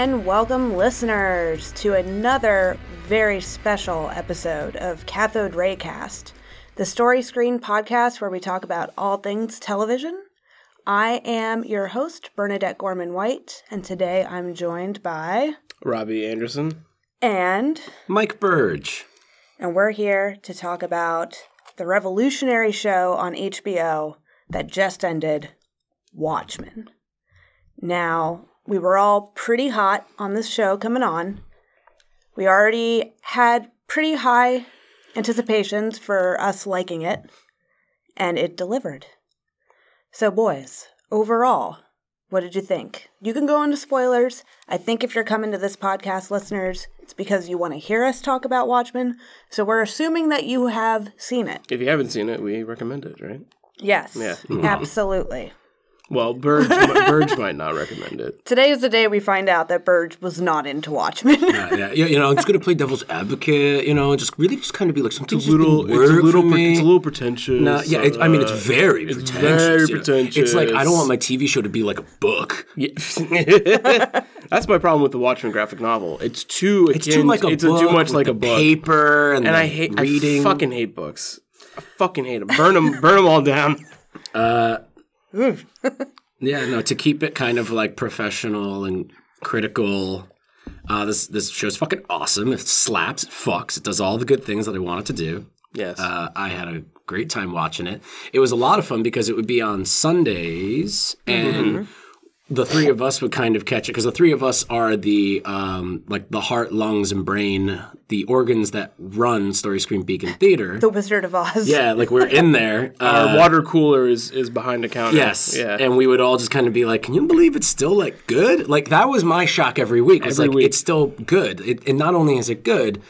and welcome, listeners, to another very special episode of Cathode Ray Cast, the story screen podcast where we talk about all things television. I am your host, Bernadette Gorman White, and today I'm joined by Robby Anderson. and Mike Burdge. and we're here to talk about the revolutionary show on HBO that just ended, Watchmen. Now, we were all pretty hot on this show coming on. We already had pretty high anticipations for us liking it, and it delivered. So, boys, overall, what did you think? You can go into spoilers. I think if you're coming to this podcast, listeners, it's because you want to hear us talk about Watchmen. So we're assuming that you have seen it. If you haven't seen it, we recommend it, right? Yes. Yeah. Absolutely. Well, Burdge, Burdge might not recommend it. Today is the day we find out that Burdge was not into Watchmen. Yeah, yeah, yeah, you know, I'm just gonna play devil's advocate. You know, just really just kind of be like something It's a little, just didn't it's a little, pre- me. it's a little pretentious. No, yeah, it, I mean it's uh, very it's pretentious. very you know. It's like I don't want my TV show to be like a book. Yeah. That's my problem with the Watchmen graphic novel. It's too It's akin- too like a it's book. too much like a book. paper and, and the I hate reading. I fucking hate books. I fucking hate them. Burn them. burn them all down. Yeah, no, to keep it kind of like professional and critical. Uh, this this show's fucking awesome. It slaps, it fucks, it does all the good things that I want it to do. Yes. Uh, I had a great time watching it. It was a lot of fun because it would be on Sundays, and the three of us would kind of catch it because the three of us are the um, like the heart, lungs, and brain, the organs that run Story Screen Beacon Theater. the Wizard of Oz. yeah, like we're in there. Uh, Our water cooler is is behind the counter. Yes. Yeah. And we would all just kind of be like, "Can you believe it's still like good?" Like that was my shock every week. Was Every like week. it's still good. It, and not only is it good,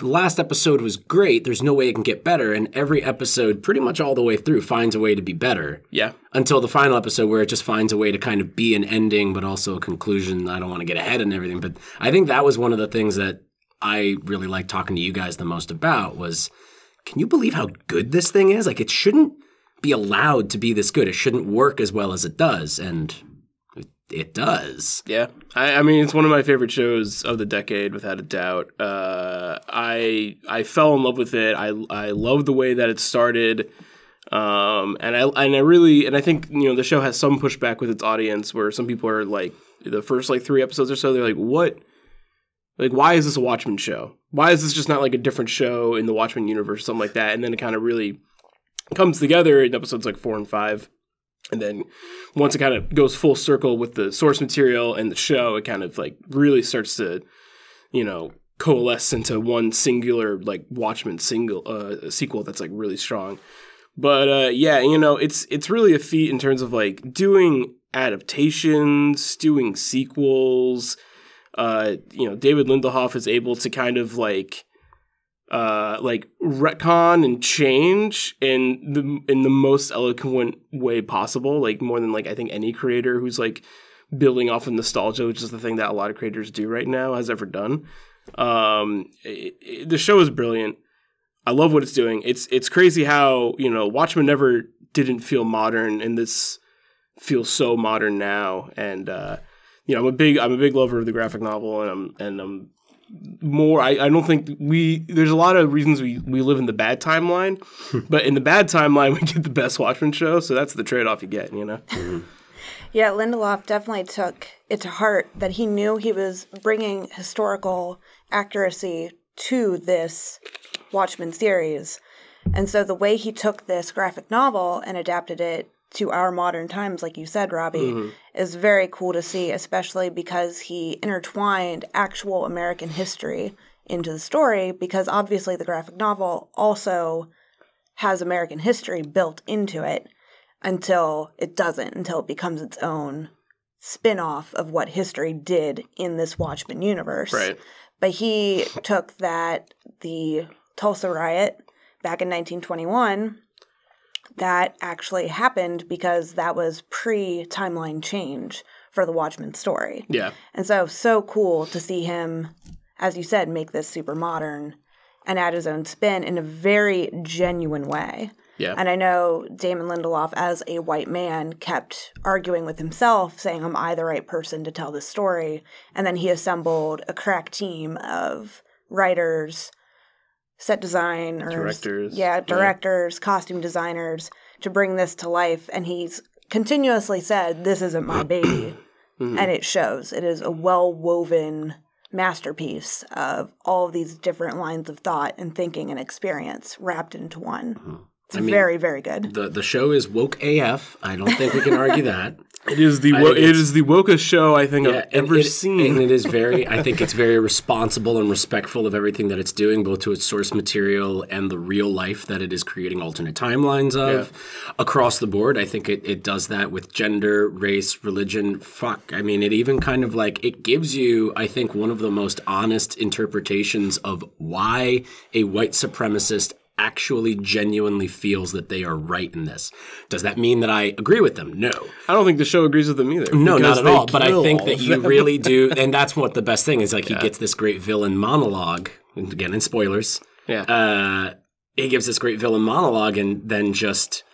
the last episode was great. There's no way it can get better, and every episode, pretty much all the way through, finds a way to be better. yeah. Until the final episode, where it just finds a way to kind of be an ending, but also a conclusion. I don't want to get ahead and everything, but I think that was one of the things that I really like talking to you guys the most about was can you believe how good this thing is? Like, it shouldn't be allowed to be this good. It shouldn't work as well as it does. And it, does. Yeah, I, I mean it's one of my favorite shows of the decade, without a doubt. Uh, I I fell in love with it. I I love the way that it started, um, and I and I really and I think you know the show has some pushback with its audience, where some people are like the first like three episodes or so, they're like, what. Like, why is this a Watchmen show? Why is this just not like a different show in the Watchmen universe or something like that? And then it kind of really comes together in episodes like four and five. And then once it kind of goes full circle with the source material and the show, it kind of like really starts to, you know, coalesce into one singular like Watchmen single uh, sequel that's like really strong. But uh, yeah, you know, it's it's really a feat in terms of like doing adaptations, doing sequels. Uh, you know, David Lindelof is able to kind of like uh like retcon and change in the in the most eloquent way possible like more than like i think any creator who's like building off of nostalgia which is the thing that a lot of creators do right now has ever done. Um it, it- the show is brilliant. I love what it's doing. It's it's crazy how you know watchmen never didn't feel modern and this feels so modern now. And uh you know i'm a big i'm a big lover of the graphic novel and i'm and i'm more I, I don't think we there's a lot of reasons we, we live in the bad timeline but in the bad timeline we get the best watchmen show so that's the trade-off you get you know mm-hmm. Yeah, Lindelof definitely took it to heart that he knew he was bringing historical accuracy to this Watchmen series. And so the way he took this graphic novel and adapted it to our modern times, like you said, Robby, mm-hmm. is very cool to see, especially because he intertwined actual American history into the story, because obviously the graphic novel also has American history built into it until it doesn't, until it becomes its own spin off of what history did in this Watchmen universe. right But he took that, the Tulsa riot back in 1921, that actually happened because that was pre timeline change for the Watchmen story. yeah And so, so cool to see him, as you said, make this super modern and add his own spin in a very genuine way. Yeah. And I know Damon Lindelof, as a white man, kept arguing with himself, saying, Am I the right person to tell this story? And then he assembled a crack team of writers, set designers, Directors. yeah, directors, costume designers to bring this to life. And he's continuously said, This isn't my baby. Mm-hmm. And it shows. It is a well woven masterpiece of all of these different lines of thought and thinking and experience wrapped into one. It's very, very good. The the show is woke AF. I don't think we can argue that. It is the wo- it's- the wokest show I think I've and ever it- seen. And it is very, I think it's very responsible and respectful of everything that it's doing, both to its source material and the real life that it is creating alternate timelines of across the board. I think it, it does that with gender, race, religion. Fuck. I mean, it even kind of like, it gives you, I think, one of the most honest interpretations of why a white supremacist actually genuinely feels that they are right in this. Does that mean that I agree with them? No. I don't think the show agrees with them either. No, not at all. But I think that you really do, and that's what the best thing is. Like he gets this great villain monologue, and again in spoilers. Yeah. Uh, he gives this great villain monologue, and then just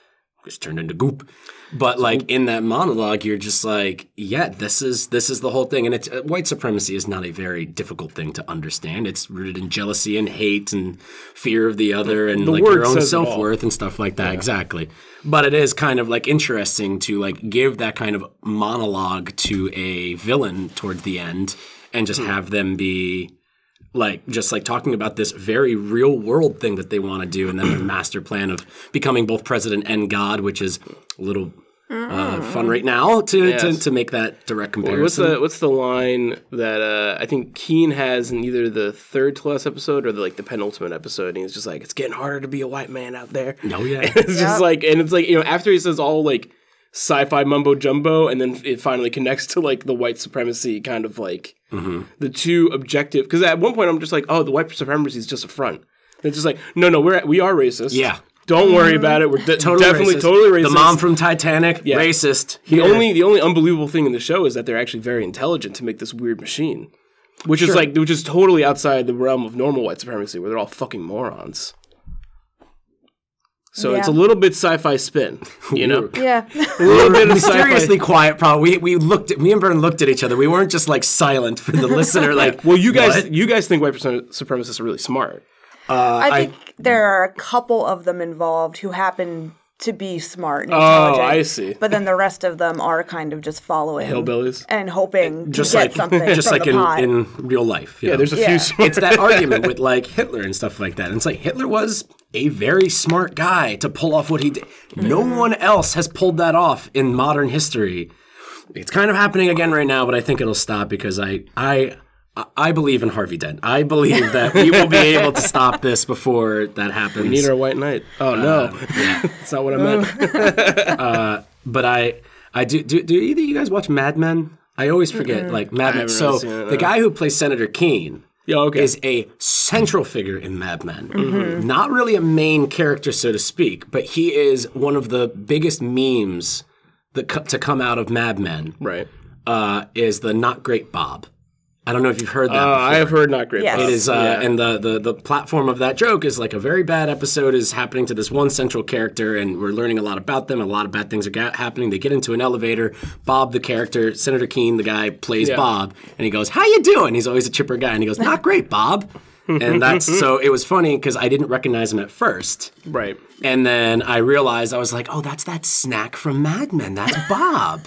just turned into goop. But like in that monologue, you're just like, yeah, this is this is the whole thing. And it's uh, white supremacy is not a very difficult thing to understand. It's rooted in jealousy and hate and fear of the other, and The like your own says it all. self worth and stuff like that. Exactly. But it is kind of like interesting to like give that kind of monologue to a villain towards the end, and just have them be like just like talking about this very real world thing that they want to do and then their master plan of becoming both president and god which is a little uh, fun right now to, to, Yes. to make that direct comparison. What's comparison the what's the line that uh, I think Keene has in either the third to last episode or the like the penultimate episode? And he's just like, "It's getting harder to be a white man out there." oh yeah it's just like, and it's like you know, after he says all like sci-fi mumbo jumbo, and then it finally connects to like the white supremacy kind of like Mm-hmm. the two objective. Because at one point I'm just like, "Oh, the white supremacy is just a front." And it's just like, no, no, we're we are racist. Yeah. Don't worry about it. We're de- definitely racist. totally racist. the mom from titanic racist The Here. only the only unbelievable thing in the show is that they're actually very intelligent to make this weird machine, which is like which is totally outside the realm of normal white supremacy, where they're all fucking morons. So it's a little bit sci-fi spin, you know, Yeah. a little bit of mysteriously sci-fi. quiet probably we, we looked at me and Bern looked at each other we weren't just like silent for the listener like Well, you guys, what? you guys think white suprem- supremacists are really smart. Uh, I think there are a couple of them involved who happen to be smart and Oh. I see. But then the rest of them are kind of just following Hillbillies. and hoping just to get like something just from like the in, pot. in real life you Yeah, know? there's a Yeah. few. Smart it's that argument with like Hitler and stuff like that. And it's like Hitler was a very smart guy to pull off what he did. No mm-hmm. one else has pulled that off in modern history. It's kind of happening again right now, but I think it'll stop because I I I believe in Harvey Dent. I believe that we will be able to stop this before that happens. We need our white knight. Oh no, uh, that's not what I meant. Uh, but I I do do do either of you guys watch Mad Men? I always forget like Mad Men. So really seen it, the guy who plays Senator Keene Yeah, okay. is a central figure in Mad Men. Mm-hmm. Mm-hmm. Not really a main character, so to speak, but he is one of the biggest memes that co- to come out of Mad Men. right. Uh, is the not great Bob? I don't know if you've heard that. Uh. I have heard not great. Yes. Bob. It is, uh, Yeah. and the, the the platform of that joke is like a very bad episode is happening to this one central character, and we're learning a lot about them. A lot of bad things are ga- happening. They get into an elevator. Bob, the character, Senator Keene, the guy plays Yeah. Bob, and he goes, "How you doing?" He's always a chipper guy, and he goes, "Not great, Bob." and that's so it was funny because I didn't recognize him at first. right. And then I realized I was like, "Oh, that's that snack from Mad Men. That's Bob."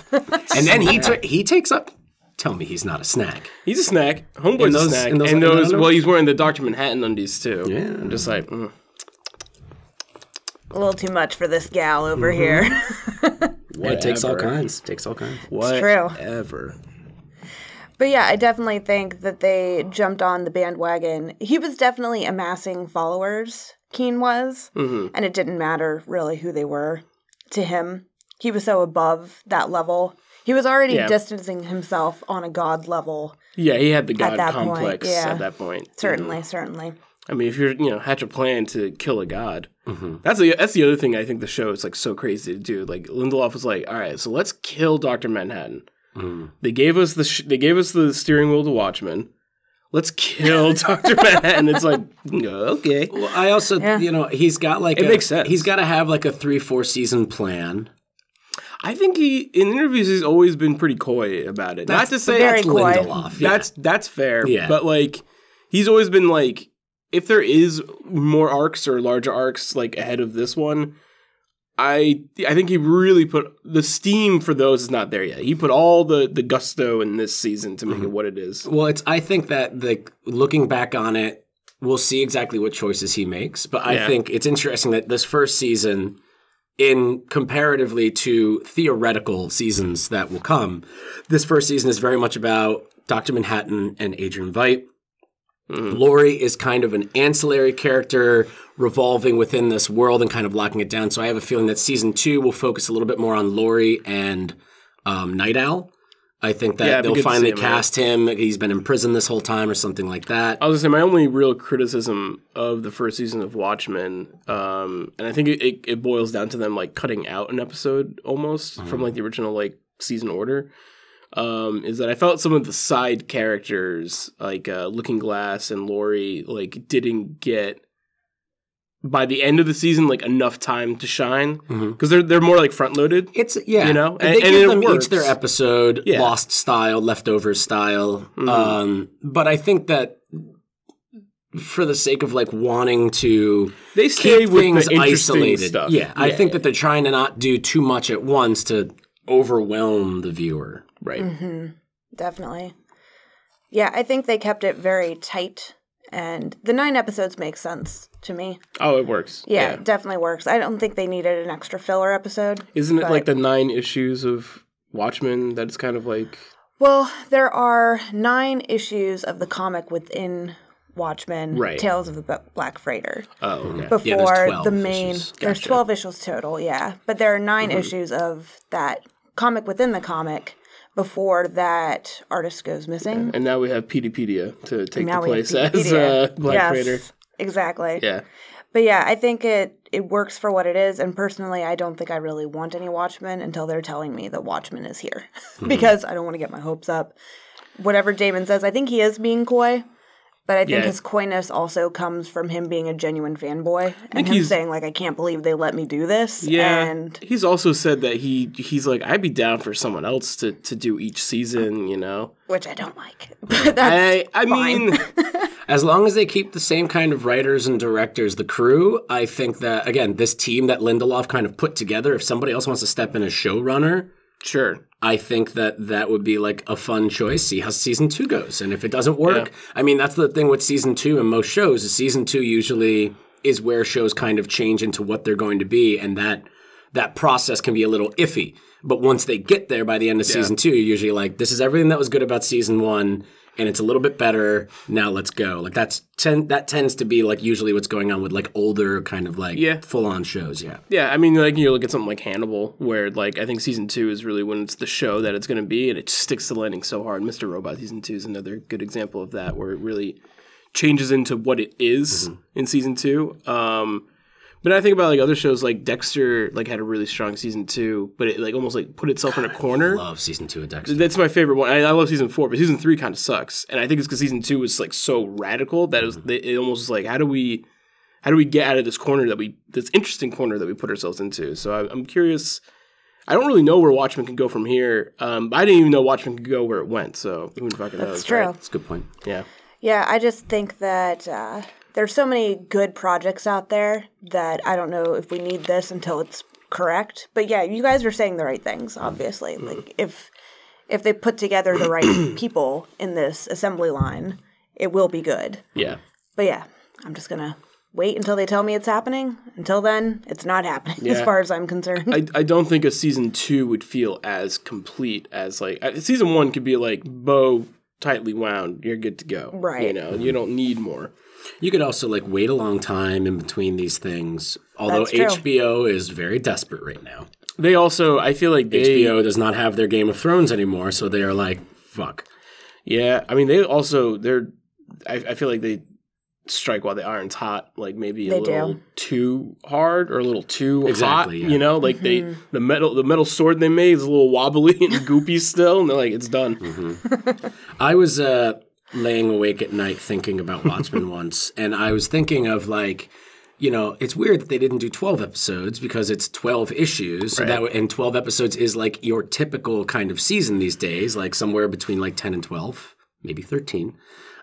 and then he ta- he takes up. Tell me he's not a snack. He's a snack. Homeboy's In those- a snack. in those- and in those, those- well, he's wearing the Dr. Manhattan undies too. Yeah. I'm just like, mm. a little too much for this gal over Mm-hmm. here. It takes all Whatever. kinds. Takes all kinds. true. Whatever. But yeah, I definitely think that they jumped on the bandwagon. He was definitely amassing followers, Keene was, Mm-hmm. and it didn't matter really who they were to him. He was so above that level. He was already Yeah. distancing himself on a god level. Yeah, he had the god that complex yeah. at that point. Certainly, certainly. I mean, if you're, you know, hatch a plan to kill a god, Mm-hmm. that's the that's the other thing I think the show is like so crazy to do. Like Lindelof was like, all right, so let's kill Doctor Manhattan. Mm. They gave us the sh- they gave us the steering wheel to Watchmen. let's kill Doctor Manhattan. It's like okay, Well, I also, Yeah. you know, he's got like It a, makes sense. He's got to have like a three, four season plan. I think he in interviews he's always been pretty coy about it. Not to say very That's coy. Lindelof. yeah. That's that's fair. Yeah. But like he's always been like if there is more arcs or larger arcs like ahead of this one, I I think he really put the steam for those is not there yet. He put all the the gusto in this season to make Mm-hmm. it what it is. Well, it's. I think that the looking back on it, we'll see exactly what choices he makes. But I Yeah. think it's interesting that this first season, in comparatively to theoretical seasons that will come, this first season is very much about Doctor Manhattan and Adrian Veidt. Laurie is kind of an ancillary character revolving within this world and kind of locking it down. So I have a feeling that season two will focus a little bit more on Laurie and um, Nite Owl. I think that Yeah, they'll finally see him, right? cast him. He's been in prison this whole time or something like that. I was gonna say my only real criticism of the first season of Watchmen, um, and I think it, it, it boils down to them like cutting out an episode almost from like the original like season order. Um, is that I felt some of the side characters like uh, Looking Glass and Laurie like didn't get by the end of the season like enough time to shine because they're they're more like front loaded. It's yeah, You know, they and- and give it them works. each their episode, Yeah. Mm-hmm. lost style, leftovers style. Um, but I think that for the sake of like wanting to They stay keep with things the interesting isolated, stuff. yeah, I think that they're trying to not do too much at once to overwhelm the viewer. right. Definitely. Yeah, I think they kept it very tight, and the nine episodes make sense to me. Oh, it works. Yeah, it definitely works. I don't think they needed an extra filler episode. Isn't it like the nine issues of Watchmen that's kind of like Well, there are nine issues of the comic within Watchmen, Right. Tales of the Black Freighter. oh okay. Before Yeah, the main, issues. there's 12 issues total, yeah. But there are 9 Mm-hmm. issues of that comic within the comic before that artist goes missing. And now we have Peteypedia to take the place as uh, Black yes, Freighter. Exactly. Yeah. But yeah, I think it it works for what it is. And personally, I don't think I really want any Watchmen until they're telling me that Watchmen is here, because I don't want to get my hopes up. Whatever Damon says, I think he is being coy. But I think Yeah. his coyness also comes from him being a genuine fanboy and him he's- saying like, "I can't believe they let me do this." Yeah. and he's also said that he he's like, I'd be down for someone else to, to do each season, you know? which I don't like. But that's I I fine. mean As long as they keep the same kind of writers and directors, the crew, I think that again, this team that Lindelof kind of put together, if somebody else wants to step in as showrunner, sure. I think that that would be like a fun choice. See how season two goes, and if it doesn't work, I mean that's the thing with season two and most shows. Is season two usually is where shows kind of change into what they're going to be, and that that process can be a little iffy. But once they get there by the end of season two, you're usually like, this is everything that was good about season one, and it's a little bit better. Now let's go. Like that's ten, that tends to be like usually what's going on with like older kind of like Yeah. full on shows. Yeah. Yeah, I mean, like you look at something like Hannibal, where like I think season two is really when it's the show that it's going to be, and it sticks to the landing so hard. Mr. Robot season two is another good example of that, where it really changes into what it is in season two. Um, but I think about like other shows, like Dexter, like had a really strong season two, but it like almost like put itself in a corner. Love season two of Dexter. That's my favorite one. I, I love season four, but season three kind of sucks, and I think it's because season two was like so radical that it was they, it almost was like how do we how do we get out of this corner that we this interesting corner that we put ourselves into? So I, I'm curious. I don't really know where Watchmen can go from here. Um, I didn't even know Watchmen could go where it went. So who fucking knows? It's true. right? That's a good point. Yeah. Yeah, I just think that uh, there's so many good projects out there that I don't know if we need this until it's correct. But yeah, you guys are saying the right things, mm-hmm. obviously. Mm-hmm. Like if if they put together the right people in this assembly line, it will be good. Yeah. But yeah, I'm just gonna wait until they tell me it's happening. Until then, it's not happening as far as I'm concerned. I, I don't think a season two would feel as complete as like season one could be like bow tightly wound. You're good to go. Right. You know, you don't need more. You could also like wait a long time in between these things. Although HBO is very desperate right now. They also, I feel like they, HBO does not have their Game of Thrones anymore, so they are like, fuck. yeah. I mean, they also they're. I, I feel like they strike while the iron's hot. Like maybe a They little do. too hard or a little too Exactly, hot. yeah. You know, like they the metal the metal sword they made is a little wobbly and goopy still, and they're like, it's done. I was uh laying awake at night thinking about Watchmen once, and I was thinking of like, you know, it's weird that they didn't do twelve episodes because it's twelve issues. So that and twelve episodes is like your typical kind of season these days, like somewhere between like ten and twelve, maybe thirteen.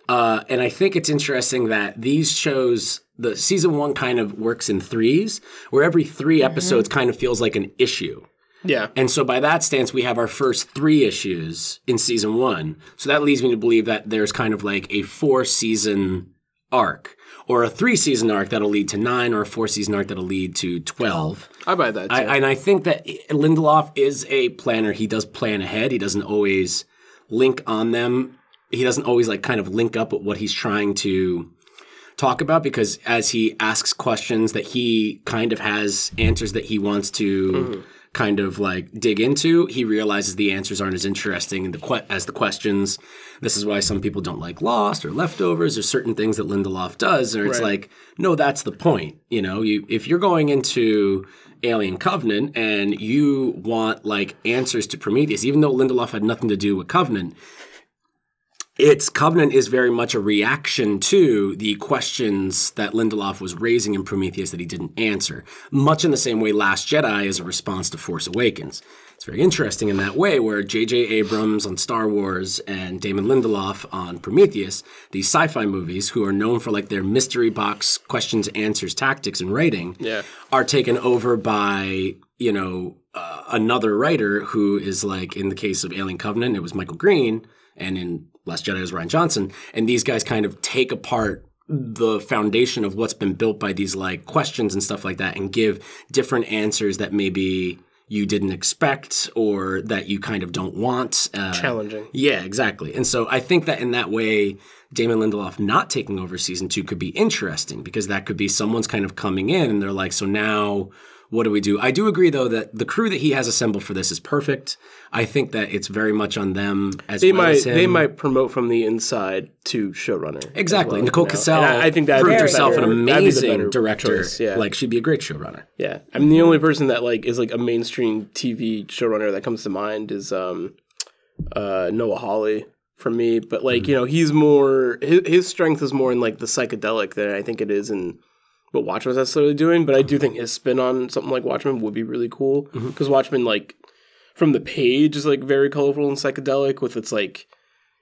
Uh, and I think it's interesting that these shows, the season one kind of works in threes, where every 3 episodes kind of feels like an issue. Yeah. And so by that stance, we have our first three issues in season one. So that leads me to believe that there's kind of like a four season arc or a three season arc that'll lead to nine or a four season arc that'll lead to 12. I buy that. Too. I, and I think that Lindelof is a planner. He does plan ahead. He doesn't always link on them. He doesn't always like kind of link up with what he's trying to talk about because as he asks questions that he kind of has answers that he wants to mm-hmm. Kind of like dig into, he realizes the answers aren't as interesting as the questions. This is why some people don't like Lost or Leftovers or certain things that Lindelof does. Or it's Right. like, no, that's the point. You know, you if you're going into Alien Covenant and you want like answers to Prometheus, even though Lindelof had nothing to do with Covenant, its Covenant is very much a reaction to the questions that Lindelof was raising in Prometheus that he didn't answer, much in the same way Last Jedi is a response to Force Awakens. It's very interesting in that way, where J.J. Abrams on Star Wars and Damon Lindelof on Prometheus, these sci-fi movies, who are known for like their mystery box questions, answers, tactics, and writing, Yeah. are taken over by you know uh, another writer who is like in the case of Alien Covenant, it was Michael Green, and in Last Jedi was Rian Johnson, and these guys kind of take apart the foundation of what's been built by these like questions and stuff like that, and give different answers that maybe you didn't expect or that you kind of don't want. Uh, Challenging. yeah, exactly. And so I think that in that way, Damon Lindelof not taking over season two could be interesting because that could be someone's kind of coming in and they're like, so now what do we do? I do agree though that the crew that he has assembled for this is perfect. I think that it's very much on them as They well might as him. they might promote from the inside to showrunner. Exactly. well, Nicole you know? Kassell I, I think that proved herself an good. amazing director. Choice, yeah. Like she'd be a great showrunner. Yeah, I mean the only person that like is like a mainstream TV showrunner that comes to mind is um, uh, Noah Hawley for me. But like you know he's more his, his strength is more in like the psychedelic than I think it is in what Watchmen's necessarily doing. But I do think his spin on something like Watchmen would be really cool mm-hmm. because Watchmen like from the page is like very colorful and psychedelic with its like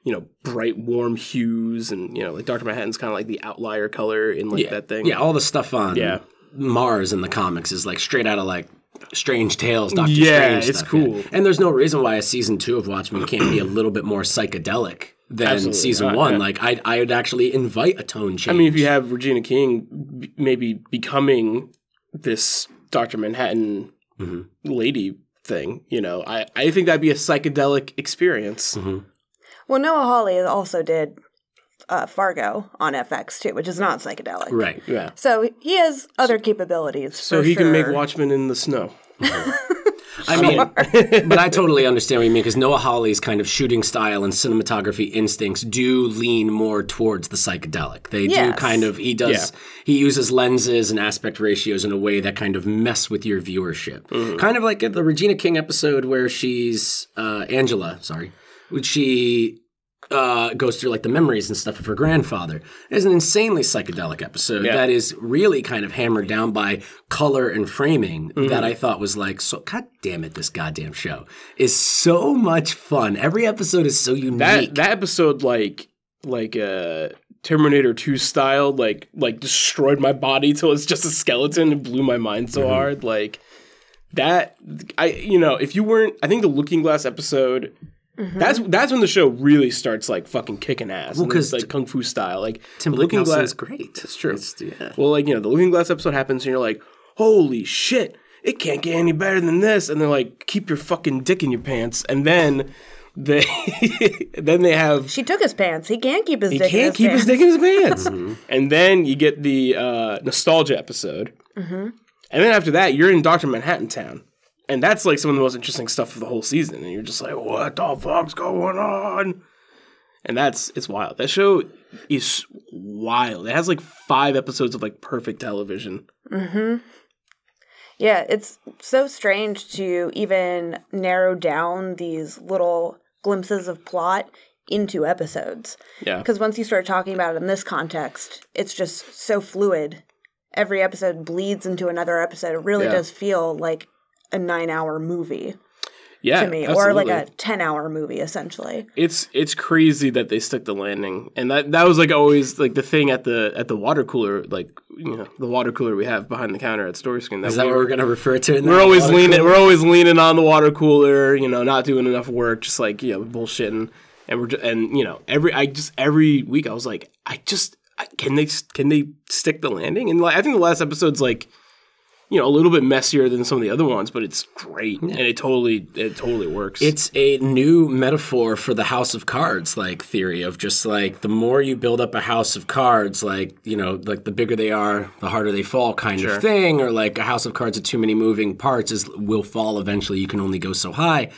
you know bright warm hues and you know like Doctor Manhattan's kind of like the outlier color in like that thing. Yeah, all the stuff on Yeah. Mars in the comics is like straight out of like Strange Tales, Doctor Yeah, Strange. it's stuff, cool. And there's no reason why a season two of Watchmen can't be a little bit more psychedelic than Absolutely season not, one. yeah. Like I, I would actually invite a tone change. I mean, if you have Regina King b- maybe becoming this Doctor Manhattan mm-hmm. lady thing, you know, I, I think that'd be a psychedelic experience. Mm-hmm. Well, Noah Hawley also did uh, Fargo on FX too, which is not psychedelic. right, Yeah. So he has other capabilities. So for he can make. Watchmen in the snow. Mm-hmm. I mean, but I totally understand what you mean because Noah Hawley's kind of shooting style and cinematography instincts do lean more towards the psychedelic. They do kind of he does he uses lenses and aspect ratios in a way that kind of mess with your viewership. Kind of like the Regina King episode where she's uh, Angela, sorry, which she uh, goes through like the memories and stuff of her grandfather. It's an insanely psychedelic episode Yeah. that is really kind of hammered down by color and framing that I thought was like so. God damn it, this goddamn show is so much fun. Every episode is so unique. That that episode, like like uh, Terminator Two style, like like destroyed my body till it's just a skeleton and blew my mind so hard. Like that, I you know, if you weren't, I think the Looking Glass episode. Mm-hmm. That's that's when the show really starts like fucking kicking ass. Well, like kung fu style. Like Tim Looking Glass is great. That's true. yeah. Well, like you know, the Looking Glass episode happens, and you're like, "Holy shit! It can't get any better than this." And they're like, "Keep your fucking dick in your pants." And then they, then they have She took his pants. He can't keep his he dick can't his keep pants. his dick in his pants. Mm-hmm. And then you get the uh, nostalgia episode, mm-hmm. and then after that, you're in Doctor Manhattan Town. And that's like some of the most interesting stuff of the whole season. And you're just like, what the fuck's going on? And that's it's wild. That show is wild. It has like five episodes of like perfect television. Hmm. Yeah, it's so strange to even narrow down these little glimpses of plot into episodes. Yeah. Because once you start talking about it in this context, it's just so fluid. Every episode bleeds into another episode. It really Yeah. does feel like a nine hour movie Yeah. to me, or like a 10 hour movie, essentially. it's it's crazy that they stuck the landing, and that that was like always like the thing at the at the water cooler, like you know the water cooler we have behind the counter at Story Screen. Is that we what we're going to refer to? In We're always leaning. cooler? We're always leaning on the water cooler. You know, not doing enough work, just like you know, bullshitting. And we're just, and you know, every I just every week I was like, I just I, can they can they stick the landing? And like I think the last episode's like, you know, a little bit messier than some of the other ones, but it's great and it totally it totally works. It's a new metaphor for the house of cards like theory of just like the more you build up a house of cards, like, you know, like the bigger they are, the harder they fall kind of thing, or like a house of cards with too many moving parts is will fall eventually. You can only go so high.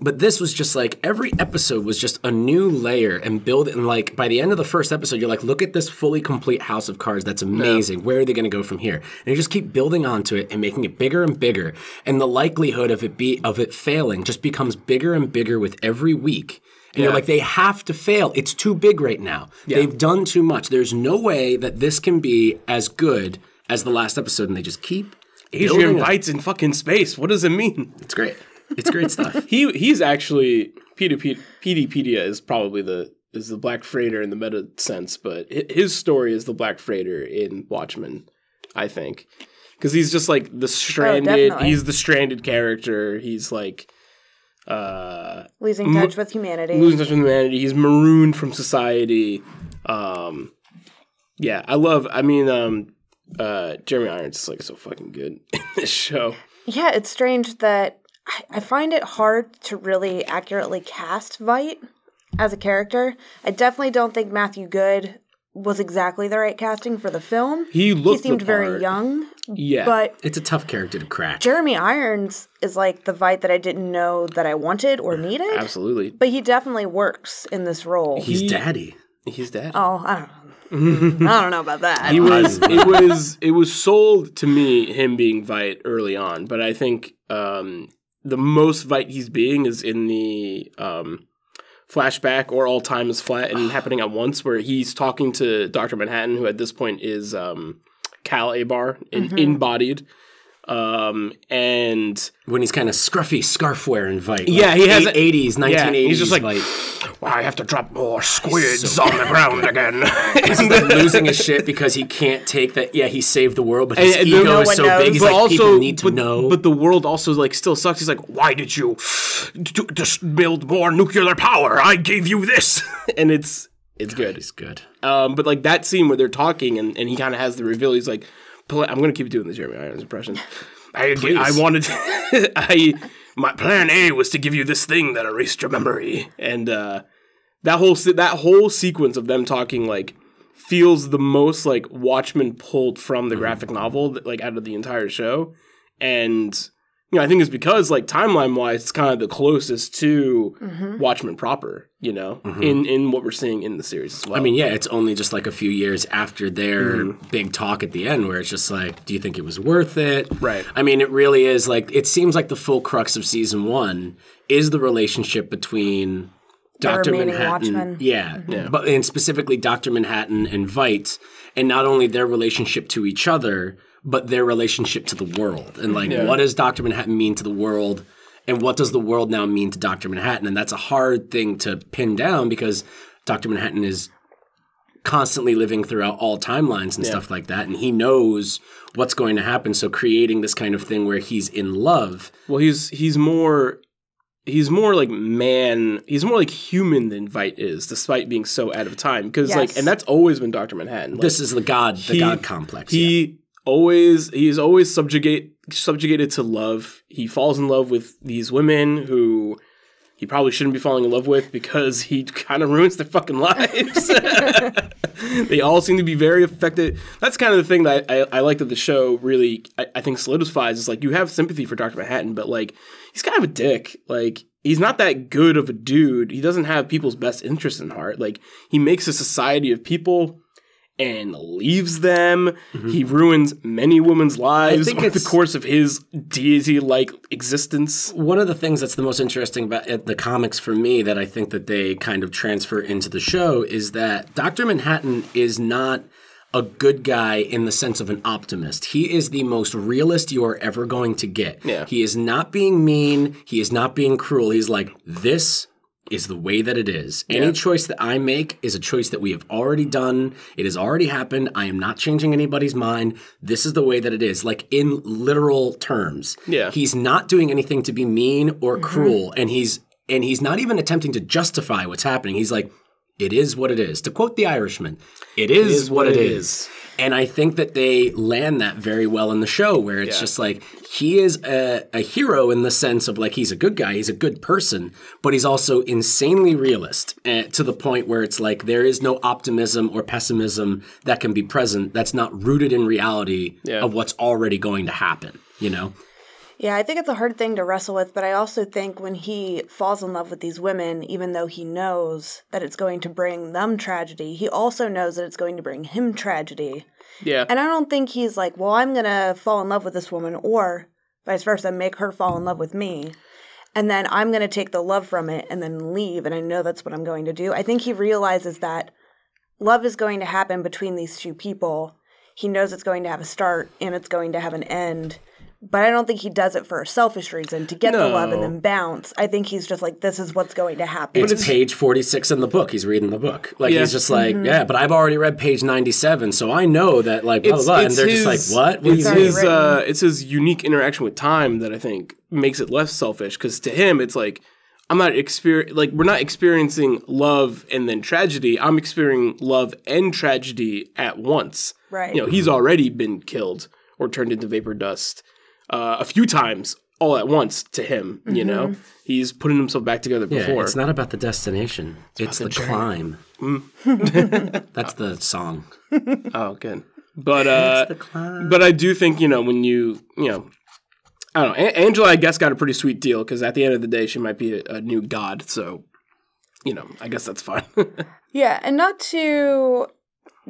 But this was just like every episode was just a new layer and build and like by the end of the first episode, you're like, look at this fully complete house of cards. That's amazing. Where are they gonna go from here? And you just keep building onto it and making it bigger and bigger. And the likelihood of it be of it failing just becomes bigger and bigger with every week. And you're like, they have to fail. It's too big right now. They've done too much. There's no way that this can be as good as the last episode. And they just keep Adrian up. In fucking space. What does it mean? It's great. It's great stuff. He he's actually Petey, Peteypedia is probably the is the Black Freighter in the meta sense, but his story is the Black Freighter in Watchmen, I think, because he's just like the stranded. definitely. he's the stranded character. He's like uh Losing touch with humanity. losing touch with humanity. He's marooned from society. Um, yeah, I love. I mean, um, uh, Jeremy Irons is like so fucking good in this show. Yeah, it's strange that I, I find it hard to really accurately cast Veidt as a character. I definitely don't think Matthew Goode was exactly the right casting for the film. He looked. He seemed the very young, Yeah, but It's a tough character to crack. Jeremy Irons is like the Veidt that I didn't know that I wanted or needed. absolutely. But he definitely works in this role. He's He- daddy. He's dead. oh, I don't know. I don't know about that. He was it was it was sold to me him being Veidt early on, but I think um, the most Veidt he's being is in the um, flashback or all time is flat and happening at once where he's talking to Dr. Manhattan, who at this point is um, Cal Abar, in, embodied. Um, and When he's kind of scruffy scarf wearing Veidt. Yeah, he has a- 80s, 1980s. yeah, he's just like. "Wow, I have to drop more squids on the ground again. He's like losing his shit because he can't take that. Yeah, he saved the world, but his And- and ego no is so knows. big. He's but like, people need to but, know. But the world also like still sucks. He's like, why did you just build more nuclear power? I gave you this, and it's it's good. It's good. Um, but like that scene where they're talking and, and he kind of has the reveal. He's like, "Pla- I'm gonna keep doing the Jeremy Irons impression. I I wanted I my plan A was to give you this thing that erased your memory, and uh, that whole that whole sequence of them talking like feels the most like Watchmen pulled from the graphic novel, like out of the entire show, and you know I think it's because like timeline wise, it's kind of the closest to mm-hmm. Watchmen proper, you know, mm-hmm. in in what we're seeing in the series as well. I mean, yeah, it's only just like a few years after their Mm-hmm. big talk at the end where it's just like, do you think it was worth it? Right. I mean, it really is like, it seems like the full crux of season one is the relationship between Dr. Manhattan. Watchmen. Mm-hmm. Yeah, But, and specifically Dr. Manhattan and Veidt, and not only their relationship to each other, but their relationship to the world. And like, what does Dr. Manhattan mean to the world? And what does the world now mean to Dr. Manhattan? And that's a hard thing to pin down because Dr. Manhattan is constantly living throughout all timelines and stuff like that. And he knows what's going to happen. So creating this kind of thing where he's in love. Well, he's he's more he's more like man. He's more like human than Veidt is, despite being so out of time. Because like, and that's always been Doctor Manhattan. Like, This is the God, the he- God complex. yeah. Always he he's always subjugate subjugated to love. He falls in love with these women who he probably shouldn't be falling in love with because he kind of ruins their fucking lives. they all seem to be very affected. That's kind of the thing that I, I like that the show really I, I think solidifies is like you have sympathy for Doctor Manhattan, but like he's kind of a dick. Like he's not that good of a dude. He doesn't have people's best interests in heart. Like he makes a society of people and leaves them. Mm-hmm. He ruins many women's lives think over the course of his deity-like existence. One of the things that's the most interesting about the comics for me that I think that they kind of transfer into the show is that Dr. Manhattan is not a good guy in the sense of an optimist. He is the most realist you are ever going to get. Yeah. He is not being mean, he is not being cruel. He's like, this is the way that it is. Any choice that I make is a choice that we have already done. It has already happened. I am not changing anybody's mind. This is the way that it is. Like in literal terms. Yeah. He's not doing anything to be mean or cruel and he's and he's not even attempting to justify what's happening. He's like it is what it is. To quote the Irishman, it is, what it is. And I think that they land that very well in the show where it's Yeah. just like he is a, a hero in the sense of like he's a good guy, he's a good person, but he's also insanely realist uh, to the point where it's like there is no optimism or pessimism that can be present that's not rooted in reality Yeah. of what's already going to happen, you know? Yeah, I think it's a hard thing to wrestle with, but I also think when he falls in love with these women, even though he knows that it's going to bring them tragedy, he also knows that it's going to bring him tragedy. Yeah. And I don't think he's like, well, I'm going to fall in love with this woman, or vice versa, make her fall in love with me. And then I'm going to take the love from it and then leave. And I know that's what I'm going to do. I think he realizes that love is going to happen between these two people. He knows it's going to have a start and it's going to have an end. But I don't think he does it for a selfish reason to get the love and then bounce. I think he's just like, this is what's going to happen. It's, page 46 in the book. He's reading the book. Like, Yeah. he's just like, yeah, but I've already read page 97, so I know that, like, blah, blah, blah. And they're just like, what? What It's you already mean? his, uh, it's his unique interaction with time that I think makes it less selfish. Because to him, it's like I'm not exper- like we're not experiencing love and then tragedy. I'm experiencing love and tragedy at once. Right. You know, he's already been killed or turned into vapor dust uh, a few times all at once. To him, you know, he's putting himself back together Yeah, before. it's not about the destination. It's, the, climb. That's the song. Oh, good. But uh, the climb. but I do think you know when you you know. I don't know. A- Angela, I guess, got a pretty sweet deal because at the end of the day, she might be a, a new god. So, you know, I guess that's fine. Yeah, and not to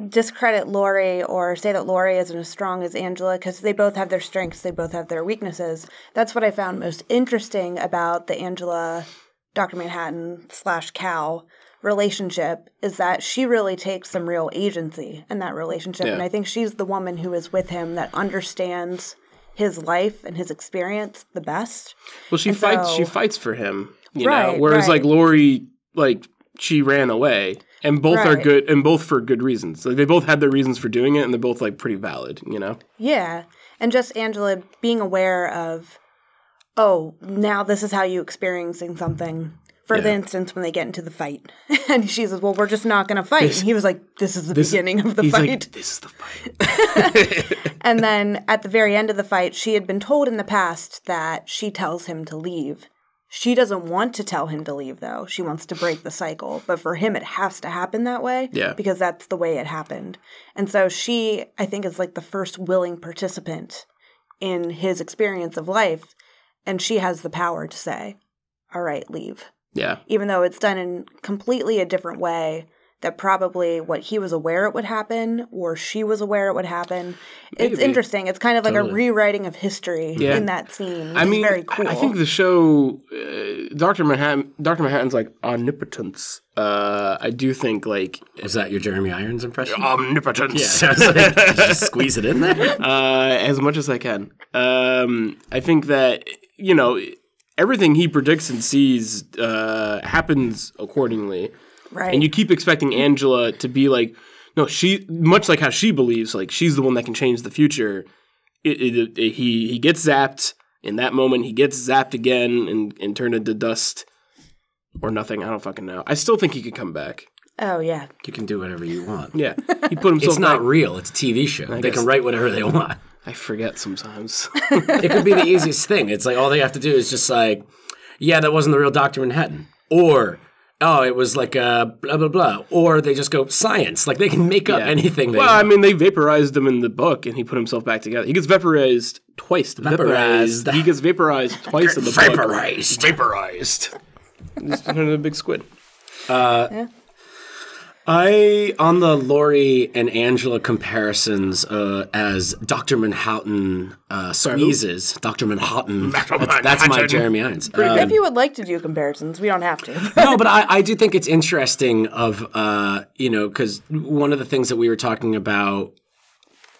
discredit Laurie or say that Laurie isn't as strong as Angela because they both have their strengths, they both have their weaknesses. That's what I found most interesting about the Angela Dr. Manhattan slash Cal relationship is that she really takes some real agency in that relationship. Yeah. And I think she's the woman who is with him that understands his life and his experience the best. well, she And fights. so- she fights for him. You know, Right, whereas like right. Laurie, like she ran away, and both are good, and both for good reasons. Like they both had their reasons for doing it, and they're both like pretty valid. You know. Yeah. And just Angela being aware of, oh, now this is how you experiencing something. For the instance, when they get into the fight, and she says, "Well, we're just not going to fight," and he was like, "This is the beginning of the fight." like, this is the fight. and then at the very end of the fight, she had been told in the past that she tells him to leave. She doesn't want to tell him to leave, though. She wants to break the cycle. But for him, it has to happen that way. Yeah. Because that's the way it happened. And so she, I think, is like the first willing participant in his experience of life. And she has the power to say, all right, leave. Yeah. Even though it's done in completely a different way, that probably what he was aware it would happen or she was aware it would happen. It's interesting. It's kind of like Totally. a rewriting of history Yeah. in that scene. Which I mean, very I- cool. I think the show, uh, Doctor Manhattan, Doctor Manhattan's like omnipotence. Uh, I do think like Was that your Jeremy Irons impression? omnipotence. Yeah, I was like, just squeeze it in there. uh, as much as I can. Um, I think that you know everything he predicts and sees uh, happens accordingly, right. and you keep expecting Angela to be like, no, she much like how she believes, like she's the one that can change the future. It, it, it- he he gets zapped in that moment. He gets zapped again and and turned into dust or nothing. I don't fucking know. I still think he could come back. oh, yeah. You can do whatever you want. Yeah, he put himself. It's not back- real. It's a TV show. they can write whatever they want. I forget sometimes. It could be the easiest thing. It's like all they have to do is just like, yeah, that wasn't the real Doctor Manhattan, or oh, it was like uh, blah blah blah, or they just go science. Like they can make up Yeah. anything. They Well, I mean, they vaporized him in the book, and he put himself back together. He gets vaporized twice. Vaporized. He gets vaporized twice in the Vaporized. book. Vaporized. Vaporized. Just turned into a big squid. I on the Laurie and Angela comparisons uh, as Doctor Manhattan uh, squeezes Doctor Manhattan. That's, that's my Jeremy Irons. Um, if you would like to do comparisons, we don't have to. no, but I, I do think it's interesting of uh, you know because one of the things that we were talking about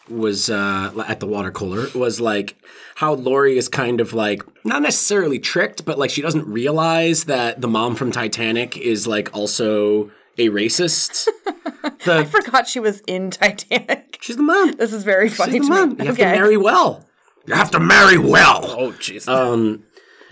was uh, at the water cooler was like how Laurie is kind of like not necessarily tricked, but like she doesn't realize that the mom from Titanic is like also a racist. The, I forgot she was in Titanic. she's the mom. This is very funny She's the to mom. me. You have to marry well. You have to marry well. Oh, jeez. Um,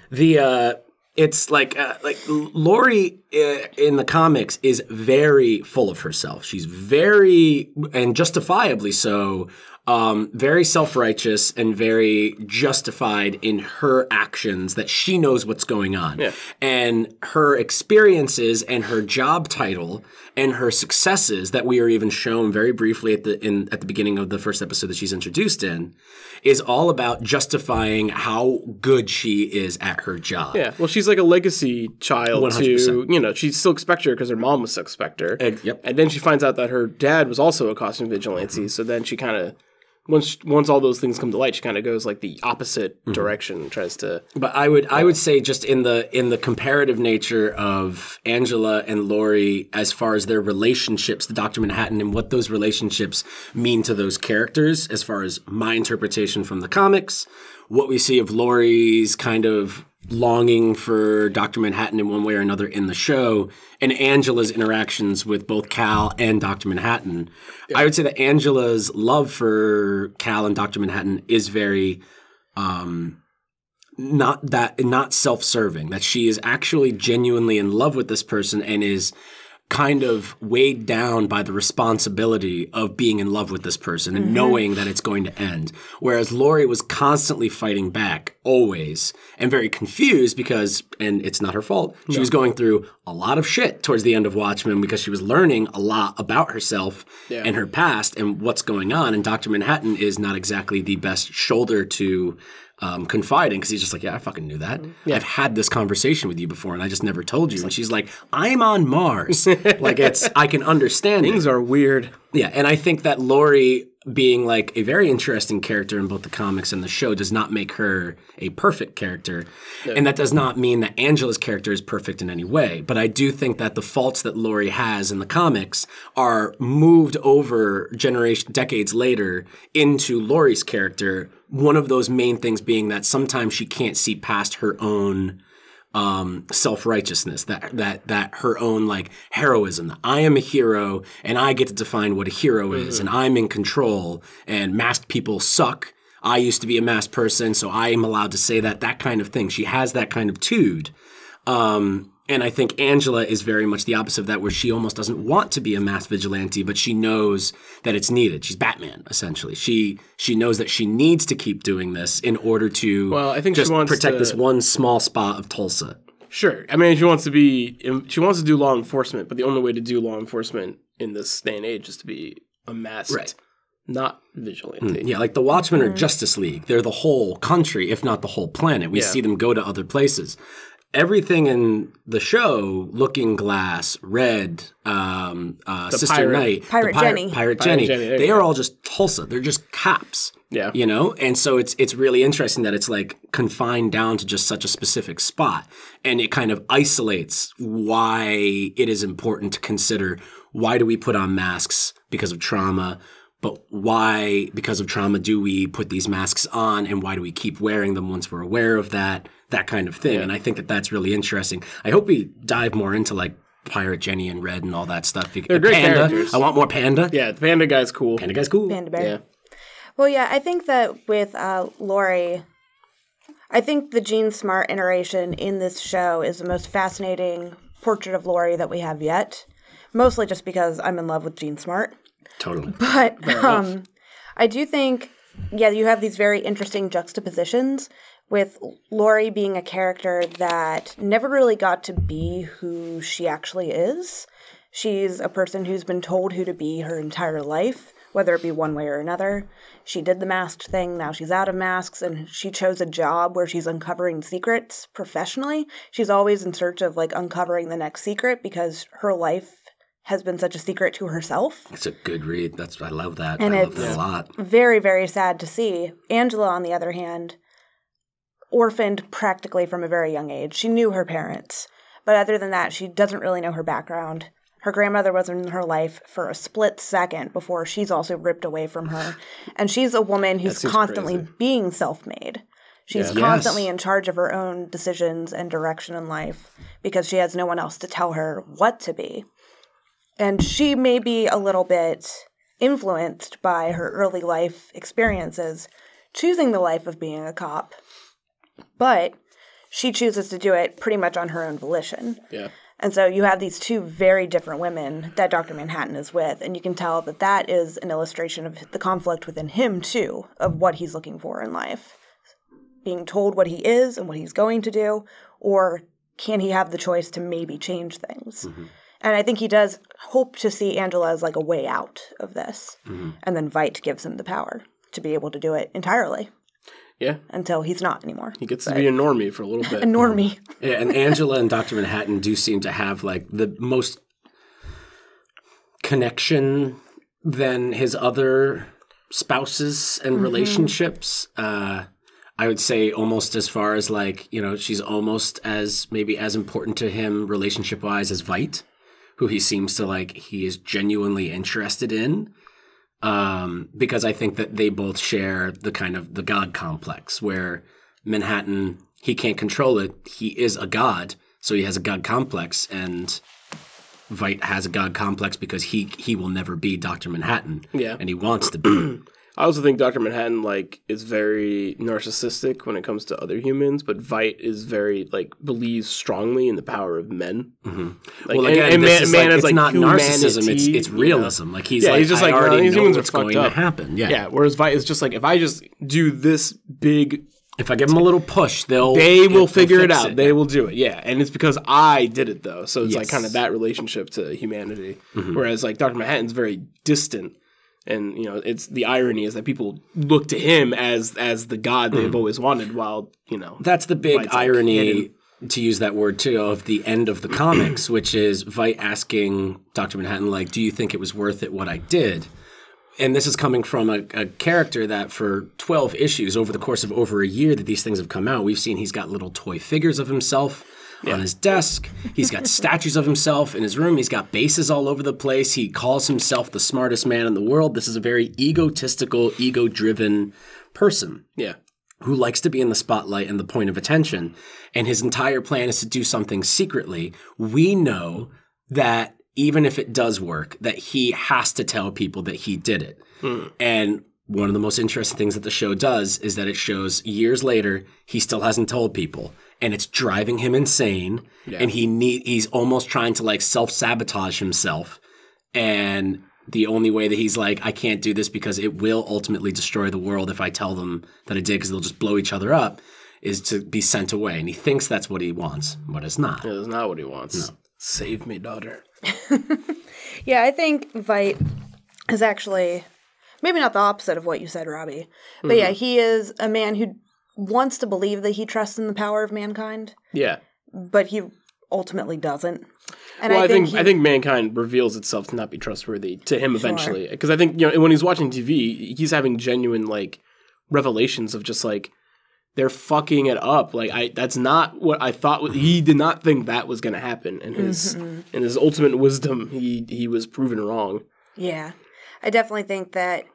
the uh, it's like uh, like Laurie uh, in the comics is very full of herself. She's very and justifiably so. Um, very self righteous and very justified in her actions that she knows what's going on. Yeah. And her experiences and her job title and her successes that we are even shown very briefly at the in at the beginning of the first episode that she's introduced in is all about justifying how good she is at her job. yeah, well, she's like a legacy child to 100%. you know. She's Silk Spectre because her mom was Silk Spectre. And- yep. And then she finds out that her dad was also a costume vigilante. So then she kind of once once all those things come to light, she kind of goes like the opposite Mm-hmm. direction, and tries to. But I would I would say just in the in the comparative nature of Angela and Laurie as far as their relationships to Dr. Manhattan and what those relationships mean to those characters as far as my interpretation from the comics, what we see of Laurie's kind of longing for Dr. Manhattan in one way or another in the show and Angela's interactions with both Cal and Dr. Manhattan. I would say that Angela's love for Cal and Dr. Manhattan is very um, not that not self-serving that she is actually genuinely in love with this person and is kind of weighed down by the responsibility of being in love with this person and mm-hmm. knowing that it's going to end. Whereas Laurie was constantly fighting back always and very confused because and it's not her fault she was going through a lot of shit towards the end of Watchmen because she was learning a lot about herself and her past and what's going on. And Dr. Manhattan is not exactly the best shoulder to um, confiding because he's just like, yeah, I fucking knew that. I've had this conversation with you before, and I just never told you. and she's like, I'm on Mars. like it's, I can understand it. Things are weird. Yeah, and I think that Laurie being like a very interesting character in both the comics and the show does not make her a perfect character. And that does not mean that Angela's character is perfect in any way. But I do think that the faults that Laurie has in the comics are moved over generation decades later into Laurie's character. One of those main things being that sometimes she can't see past her own um, self righteousness, that that that her own like heroism. I am a hero, and I get to define what a hero is, and I'm in control. And masked people suck. I used to be a masked person, so I am allowed to say that. That kind of thing. She has that kind of tude. Um, and I think Angela is very much the opposite of that, where she almost doesn't want to be a mass vigilante, but she knows that it's needed. She's Batman, essentially. She she knows that she needs to keep doing this in order to Well, I think she just wants protect to- this one small spot of Tulsa. Sure. I mean, she wants to be she wants to do law enforcement, but the only way to do law enforcement in this day and age is to be a masked, Right. not vigilante. Mm, yeah, like the Watchmen are Justice League. They're the whole country, if not the whole planet. We Yeah. see them go to other places. Everything in the show, Looking Glass, Red, um, uh, Sister pirate- Knight, the Pirate Pirate- Jenny. Pirate Pirate Jenny, Jenny, they are go. all just Tulsa. They're just cops. Yeah. you know, and so it's it's really interesting that it's like confined down to just such a specific spot, and it kind of isolates why it is important to consider why do we put on masks because of trauma but why, because of trauma, do we put these masks on and why do we keep wearing them once we're aware of that? That kind of thing. And I think that that's really interesting. I hope we dive more into like Pirate Jenny and Red and all that stuff. They're great Panda. characters. I want more Panda. Yeah, the panda guy's cool. Panda guy's cool. Panda Bear. Yeah. Well, yeah, I think that with uh, Laurie, I think the Jean Smart iteration in this show is the most fascinating portrait of Laurie that we have yet. Mostly just because I'm in love with Jean Smart. Totally. But um, I do think, yeah, you have these very interesting juxtapositions with Laurie being a character that never really got to be who she actually is. She's a person who's been told who to be her entire life, whether it be one way or another. She did the masked thing, now she's out of masks, and she chose a job where she's uncovering secrets professionally. She's always in search of like uncovering the next secret because her life has been such a secret to herself. It's a good read. That's I love that. And I love that a lot. Very, very sad to see. Angela, on the other hand, orphaned practically from a very young age. She knew her parents, but other than that, she doesn't really know her background. Her grandmother wasn't in her life for a split second before she's also ripped away from her. And she's a woman who's constantly crazy. being self made. She's Yeah. constantly Yes. in charge of her own decisions and direction in life because she has no one else to tell her what to be. And she may be a little bit influenced by her early life experiences, choosing the life of being a cop. But she chooses to do it pretty much on her own volition. Yeah. And so you have these two very different women that Dr. Manhattan is with, and you can tell that that is an illustration of the conflict within him, too, of what he's looking for in life. Being told what he is and what he's going to do, or can he have the choice to maybe change things? Mm-hmm. And I think he does hope to see Angela as like a way out of this. Mm-hmm. And then Veidt gives him the power to be able to do it entirely Yeah. until he's not anymore. He gets to be a normie for a little bit. A normie. Yeah, and Angela and Dr. Manhattan do seem to have like the most connection than his other spouses and relationships. Uh, I would say almost as far as like, you know, she's almost as maybe as important to him relationship wise as Veidt, who he seems to like, he is genuinely interested in. Um, because I think that they both share the kind of the God complex where Manhattan, he can't control it. He is a god, so he has a god complex, and Veidt has a god complex because he he will never be Doctor Manhattan. Yeah. and he wants to be. I also think Dr. Manhattan like is very narcissistic when it comes to other humans, but Veidt is very like believes strongly in the power of men. Mm-hmm. Like, well, and- again, and man- is man like, it's not humanity, narcissism; it's it's you know? realism. Like he's Yeah, like, he's just I like, already no, these know what's going up. to happen. Yeah. Yeah. Whereas Veidt is just like, if I just do this big, if I give them a little push, they'll they will they'll figure it out. They will do it. Yeah, and it's because I did it though. So it's like kind of that relationship to humanity. Mm-hmm. Whereas like Dr. Manhattan's very distant. And you know, it's the irony is that people look to him as as the god they've mm. always wanted, while you know That's the big like, irony, hidden. to use that word too, of the end of the comics, which is Veidt asking Dr. Manhattan, like, do you think it was worth it what I did? And this is coming from a, a character that for 12 issues, over the course of over a year that these things have come out, we've seen he's got little toy figures of himself on his desk. He's got statues of himself in his room. He's got bases all over the place. He calls himself the smartest man in the world. This is a very egotistical, ego driven person yeah. who likes to be in the spotlight and the point of attention, and his entire plan is to do something secretly, we know that even if it does work, that he has to tell people that he did it. Hmm. And one of the most interesting things that the show does is that it shows years later he still hasn't told people and it's driving him insane and he need he's almost trying to like self-sabotage himself and the only way that he's like, I can't do this because it will ultimately destroy the world if I tell them that I did because they'll just blow each other up, is to be sent away. And he thinks that's what he wants, but it's not. It is not what he wants. Save me, daughter. Yeah, I think Veidt is actually maybe not the opposite of what you said, Robby. But mm-hmm. yeah, he is a man who wants to believe that he trusts in the power of mankind, Yeah. but he ultimately doesn't. And Well, I, think, he- I think mankind reveals itself to not be trustworthy to him eventually because I think you know when he's watching TV, he's having genuine like revelations of just like they're fucking it up. Like I, that's not what I thought. was- He did not think that was going to happen, and his mm-hmm. in his ultimate wisdom, he he was proven wrong. Yeah. I definitely think that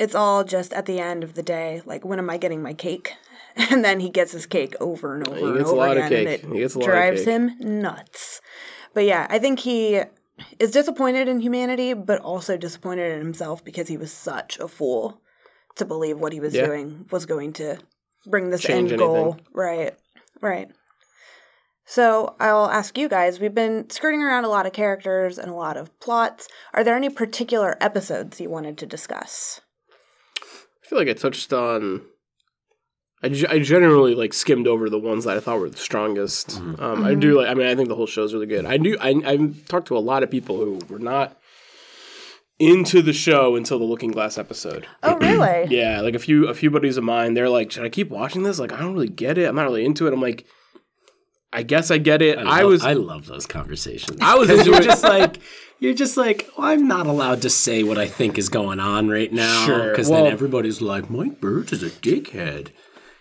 it's all just at the end of the day, like when am I getting my cake? And then he gets his cake over and over He and over again, cake. and He it gets a lot of drives him nuts. But yeah, I think he is disappointed in humanity, but also disappointed in himself because he was such a fool to believe what he was Yeah. doing was going to bring this Change end goal. anything. Right, right. So I'll ask you guys. We've been skirting around a lot of characters and a lot of plots. Are there any particular episodes you wanted to discuss? I feel like I touched on. I, I generally like skimmed over the ones that I thought were the strongest. Um, I do like. I mean, I think the whole show is really good. I do. I I've talked to a lot of people who were not into the show until the Looking Glass episode. Oh, really? Yeah, like a few a few buddies of mine, they're like, "Should I keep watching this? Like, I don't really get it. I'm not really into it." I'm like, I guess I get it. I, lo- was I love those conversations. I was into you're just like you're just like well, I'm not allowed to say what I think is going on right now Sure. because Well- then everybody's like Mike Burdge is a dickhead.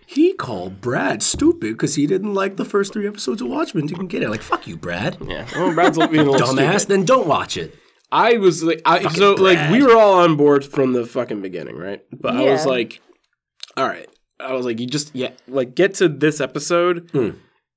He called Brad stupid because he didn't like the first three episodes of Watchmen. Didn't get it. Like fuck you, Brad. yeah. Well, Brad's being a little Dumbass. stupid. Then don't watch it. I was like, I, so like we were all on board from the fucking beginning, right? But I was like, all right. I was like, you just yeah, like get to this episode, Hmm.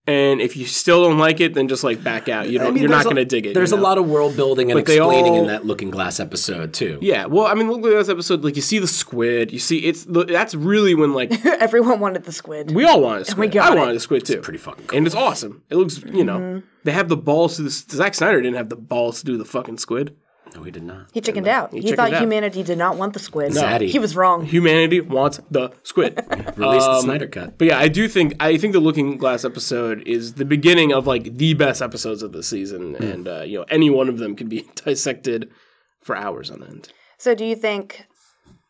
And if you still don't like it, then just like back out. You don't. you're not going to dig it. There's you a lot of world building and But explaining all- in that Looking Glass episode too. Yeah, well, I mean, look at this episode. Like, you see the squid. You see, it's the- that's really when like Everyone wanted the squid. we all wanted a squid. got I it. Mm-hmm. wanted a squid too. Pretty fucking cool. and it's awesome. It looks, you know, they have the balls to. This, Zack Snyder didn't have the balls to do the fucking squid. No, he did not. he chickened out. He, chickened thought out. humanity did not want the squid. Zaddy. He was wrong. Humanity wants the squid. Release the Um, Snyder cut. But yeah, I do think I think the Looking Glass episode is the beginning of like the best episodes of the season, Hmm. and uh, you know any one of them can be dissected for hours on end. So do you think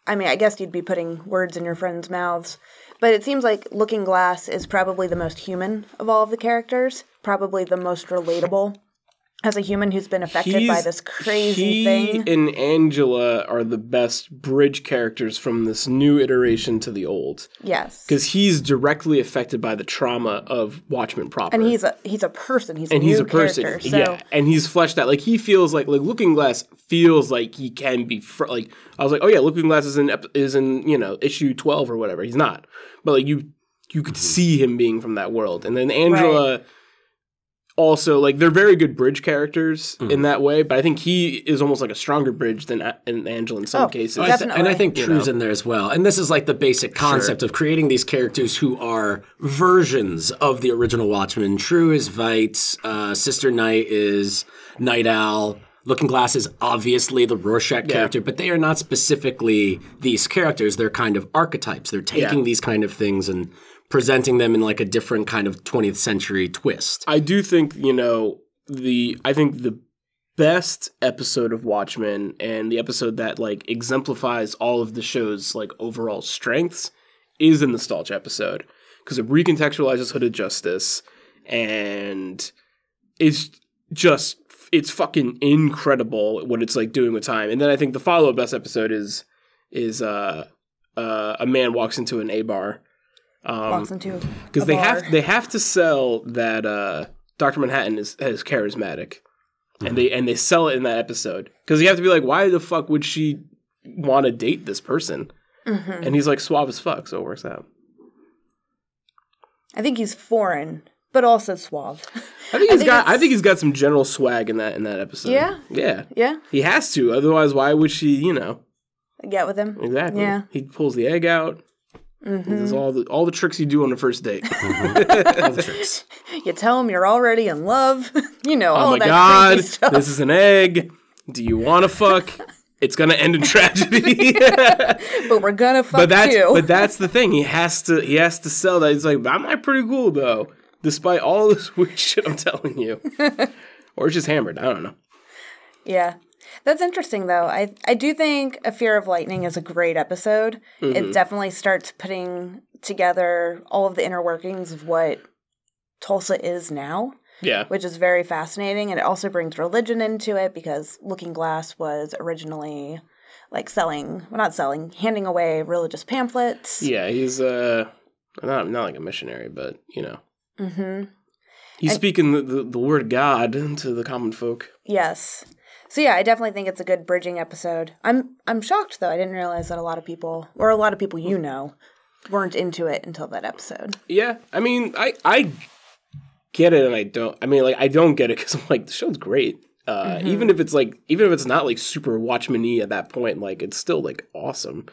I mean, I guess you'd be putting words in your friends' mouths, but it seems like Looking Glass is probably the most human of all of the characters, probably the most relatable as a human who's been affected by this crazy thing. he thing. and Angela are the best bridge characters from this new iteration to the old Yes. because he's directly affected by the trauma of Watchmen proper. And he's a he's a person. He's a and new he's a person, character. So yeah, and he's fleshed out. Like he feels like like Looking Glass feels like he can be fr- like I was like, oh yeah, Looking Glass is in is in you know issue twelve or whatever. He's not, but like you you could mm-hmm. see him being from that world. And then Angela also like they're very good bridge characters Mm-hmm. in that way. But I think he is almost like a stronger bridge than A- in Angela in some Oh, cases. I th- Definitely. and I think Trieu's in there as well. And this is like the basic concept of creating these characters who are versions of the original Watchmen. Trieu is Veidt, uh, Sister Night is Nite Owl. Looking Glass is obviously the Rorschach character, but they are not specifically these characters. They're kind of archetypes. They're taking Yeah. these kind of things and presenting them in like a different kind of 20th century twist. I do think you know the I think the best episode of Watchmen and the episode that like exemplifies all of the show's like overall strengths is in the nostalgia episode because it recontextualizes Hooded Justice and it's just it's fucking incredible what it's like doing with time. And then I think the follow up best episode is is uh uh a man walks into an A bar. Um, walks into because they bar. have they have to sell that uh, Doctor Manhattan is is charismatic, and they and they sell it in that episode because you have to be like, why the fuck would she want to date this person? Mm-hmm. And he's like suave as fuck, so it works out. I think he's foreign, but also suave. I think he's think got I think he's got some general swag in that in that episode. Yeah? yeah, yeah, he has to. Otherwise, why would she? You know, get with him. exactly. Yeah. he pulls the egg out. Mm-hmm. He does all the all the tricks you do on the first date. All the tricks. You tell him you're already in love. you know, oh all my that god, creepy stuff. this is an egg. Do you want to fuck? It's gonna end in tragedy. but we're gonna fuck but that's you. but that's the thing. He has to he has to sell that. He's like, I'm not pretty cool though, despite all this weird shit I'm telling you. or it's just hammered. I don't know. Yeah. That's interesting though. I I do think A Fear of Lightning is a great episode. Mm-hmm. It definitely starts putting together all of the inner workings of what Tulsa is now, Yeah. which is very fascinating and it also brings religion into it because Looking Glass was originally like selling, well not selling, handing away religious pamphlets. Yeah, he's uh not not like a missionary, but you know. Mhm. He's speaking the, the, the word God to the common folk. Yes. So yeah, I definitely think it's a good bridging episode. I'm I'm shocked though. I didn't realize that a lot of people, or a lot of people you know, weren't into it until that episode. Yeah, I mean, I I get it, and I don't. I mean, like, I don't get it because I'm like, the show's great. Uh, Even if it's like, even if it's not like super Watchmen-y at that point, like, it's still like awesome.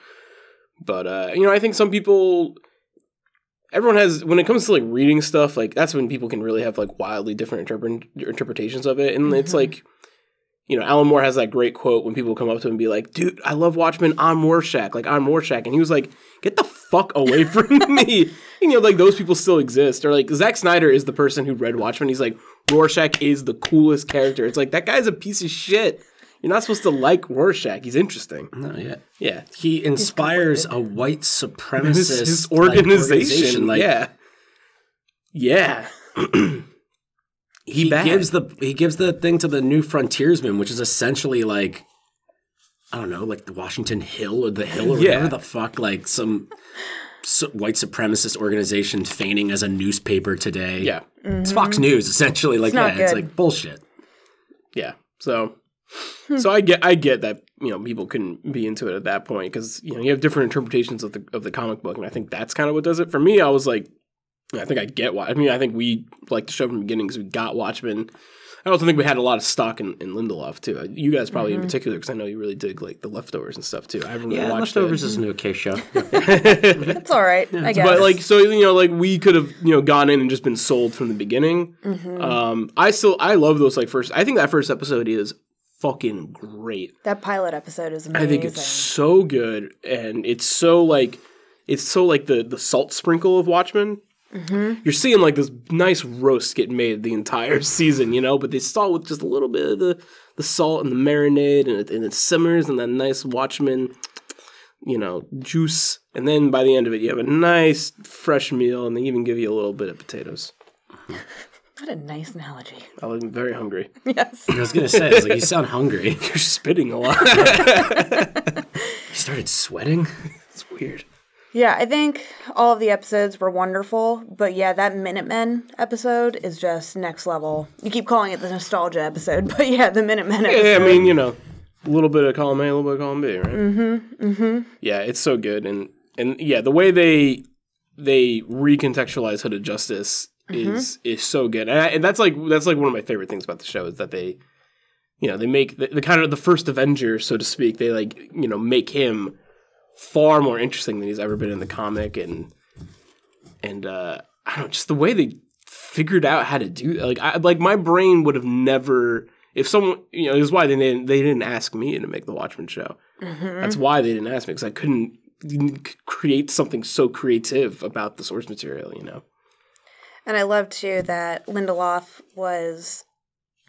But uh, you know, I think some people, everyone has when it comes to like reading stuff, like that's when people can really have like wildly different interpret- interpretations of it, and it's like. You know, Alan Moore has that great quote when people come up to him and be like, dude, I love Watchmen on Rorschach. Like, on Rorschach. And he was like, get the fuck away from me. And, you know, like, those people still exist. Or, like, Zack Snyder is the person who read Watchmen. He's like, Rorschach is the coolest character. It's like, that guy's a piece of shit. You're not supposed to like Rorschach. He's interesting. No, yeah. Yeah. He inspires a white supremacist His, his like, organization. like, yeah. Yeah. he bad. gives the he gives the thing to the new frontiersman, which is essentially like I don't know, like the Washington Hill or the Hill or Yeah. whatever the fuck, like some su- white supremacist organization feigning as a newspaper today. Yeah. it's Fox mm-hmm. News essentially. Like not yeah, it's like bullshit. Yeah. So hmm. so I get I get that you know people couldn't be into it at that point because you know you have different interpretations of the of the comic book and I think that's kind of what does it for me. I was like, I think I get why. I mean, I think we like the show from the beginning because we got Watchmen. I also think we had a lot of stock in, in Lindelof too. Uh, You guys probably in particular because I know you really dig like the leftovers and stuff too. I haven't really Yeah, watched leftovers it. is an okay show. It's all right, I guess. But like, so you know, like we could have you know gone in and just been sold from the beginning. Um, I still I love those like first. I think that first episode is fucking great. that pilot episode is amazing. I think it's so good, and it's so like it's so like the the salt sprinkle of Watchmen. Mm-hmm. You're seeing like this nice roast get made the entire season, you know, but they start with just a little bit of the the salt and the marinade, and it, and it simmers, and that nice Watchman, you know, juice, and then by the end of it, you have a nice fresh meal, and they even give you a little bit of potatoes. what a nice analogy. I'm very hungry. Yes. I was gonna say, I was like, you sound hungry. You're spitting a lot. You started sweating. it's weird. Yeah, I think all of the episodes were wonderful, but yeah, that Minutemen episode is just next level. You keep calling it the nostalgia episode, but yeah, the Minutemen episode. Yeah, I mean, you know, a little bit of column A, a little bit of column B, right? Mm-hmm. Mm-hmm. Yeah, it's so good, and and yeah, the way they they recontextualize Hooded Justice is is so good, and, I, and that's like that's like one of my favorite things about the show is that they, you know, they make the, the kind of the first Avenger, so to speak. They like you know make him far more interesting than he's ever been in the comic, and and uh, I don't know, just the way they figured out how to do like I like my brain would have never if someone you know is why they didn't they didn't ask me to make the Watchmen show. That's why they didn't ask me because I couldn't create something so creative about the source material. You know. And I love too that Lindelof was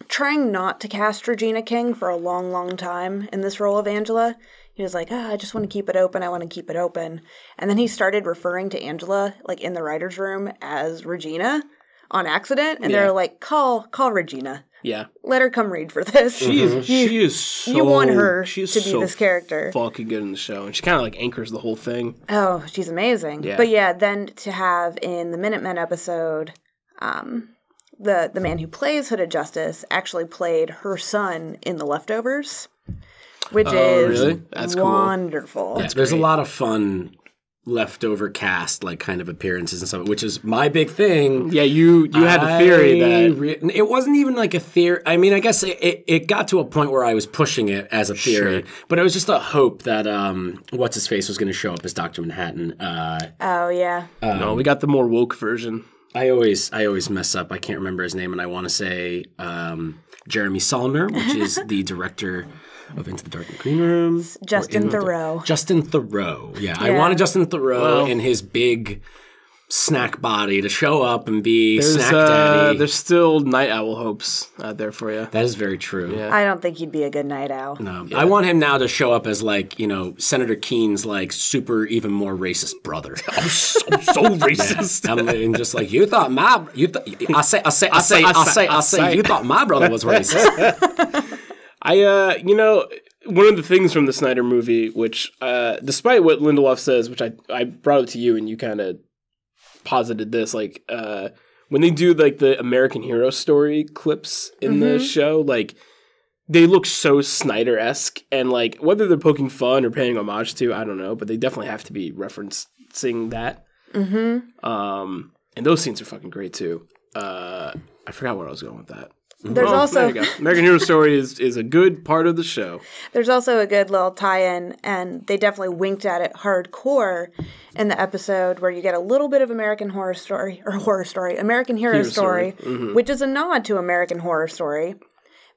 trying not to cast Regina King for a long, long time in this role of Angela. He was like, ah, I just want to keep it open. I want to keep it open. And then he started referring to Angela, like in the writer's room, as Regina on accident. And Yeah. they're like, call, call Regina. Yeah, Let her come read for this. she is. She is. So, you want her she is to be so this character. Fucking good in the show, and she kind of like anchors the whole thing. Oh, she's amazing. Yeah. But yeah, then to have in the Minutemen episode, um, the the man who plays Hooded Justice actually played her son in The Leftovers, which is Oh, really? That's cool. wonderful. Yeah, there's a lot of fun leftover cast like kind of appearances and stuff, which is my big thing. Yeah, you you had a theory I that it wasn't even like a theory. I mean, I guess it, it, it got to a point where I was pushing it as a theory, but it was just a hope that um, what's his face was going to show up as Doctor Manhattan. Uh, Oh yeah, no, we got the more woke version. I always I always mess up. I can't remember his name, and I want to say um, Jeremy Saulnier, which is the director of Into the Dark and Green Room. or Justin In the Theroux. Justin Theroux. Yeah, I wanted Justin Theroux Well- in his big snack body to show up and be There's snack uh, daddy. there's still Nite Owl hopes out there for you. that is very true. Yeah. I don't think he'd be a good Nite Owl. Um, I want him now to show up as like you know Senator Keene's like super even more racist brother. I'm so, so racist. I'm and just like you thought my you th- I say I say I say I say I say you thought my brother was racist. I, uh, you know, one of the things from the Snyder movie, which, uh, despite what Lindelof says, which I, I brought it to you and you kind of posited this, like, uh, when they do like the American Hero story clips in the show, like, they look so Snyder esque, and like whether they're poking fun or paying homage to, I don't know, but they definitely have to be referencing that. Mm-hmm. Um, and those scenes are fucking great too. Uh, I forgot where I was going with that. There's Oh, also there. American Hero Story is is a good part of the show. There's also a good little tie-in, and they definitely winked at it hardcore in the episode where you get a little bit of American Horror Story or Horror Story, American Hero, Hero Story, Story, mm-hmm. which is a nod to American Horror Story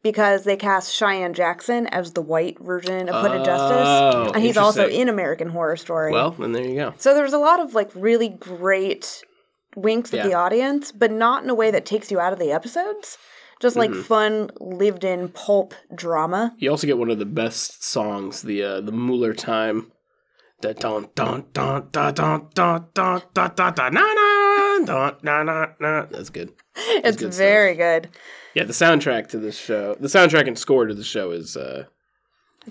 because they cast Cheyenne Jackson as the white version of Hooded Oh, Justice, and he's also in American Horror Story. Well, then there you go. so there's a lot of like really great winks at Yeah. the audience, but not in a way that takes you out of the episodes. Just like Mm-hmm. fun, lived-in pulp drama. You also get one of the best songs, the uh, the Mueller time. Da da dun dun dun da da da na na na na na. That's good. it's good very good. Yeah, the soundtrack to this show, the soundtrack and score to the show is uh,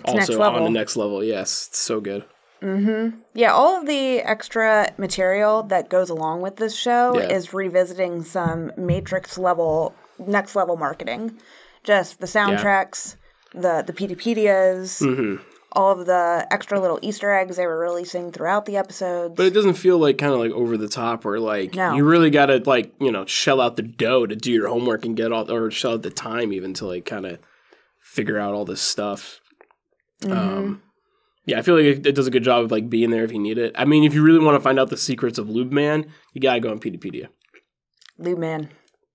also on the next level. Yes, it's so good. Hmm. Yeah, all of the extra material that goes along with this show Yeah. is revisiting some Matrix level, next level marketing. Just the soundtracks, the the Peteypedias, Mm-hmm. all of the extra little Easter eggs they were releasing throughout the episodes. But it doesn't feel like kind of like over the top or like No. you really got to like you know shell out the dough to do your homework and get all or shell out the time even to like kind of figure out all this stuff. Um, yeah, I feel like it, it does a good job of like being there if you need it. I mean, if you really want to find out the secrets of Lube Man, you gotta go on Peteypedia. Lube Man,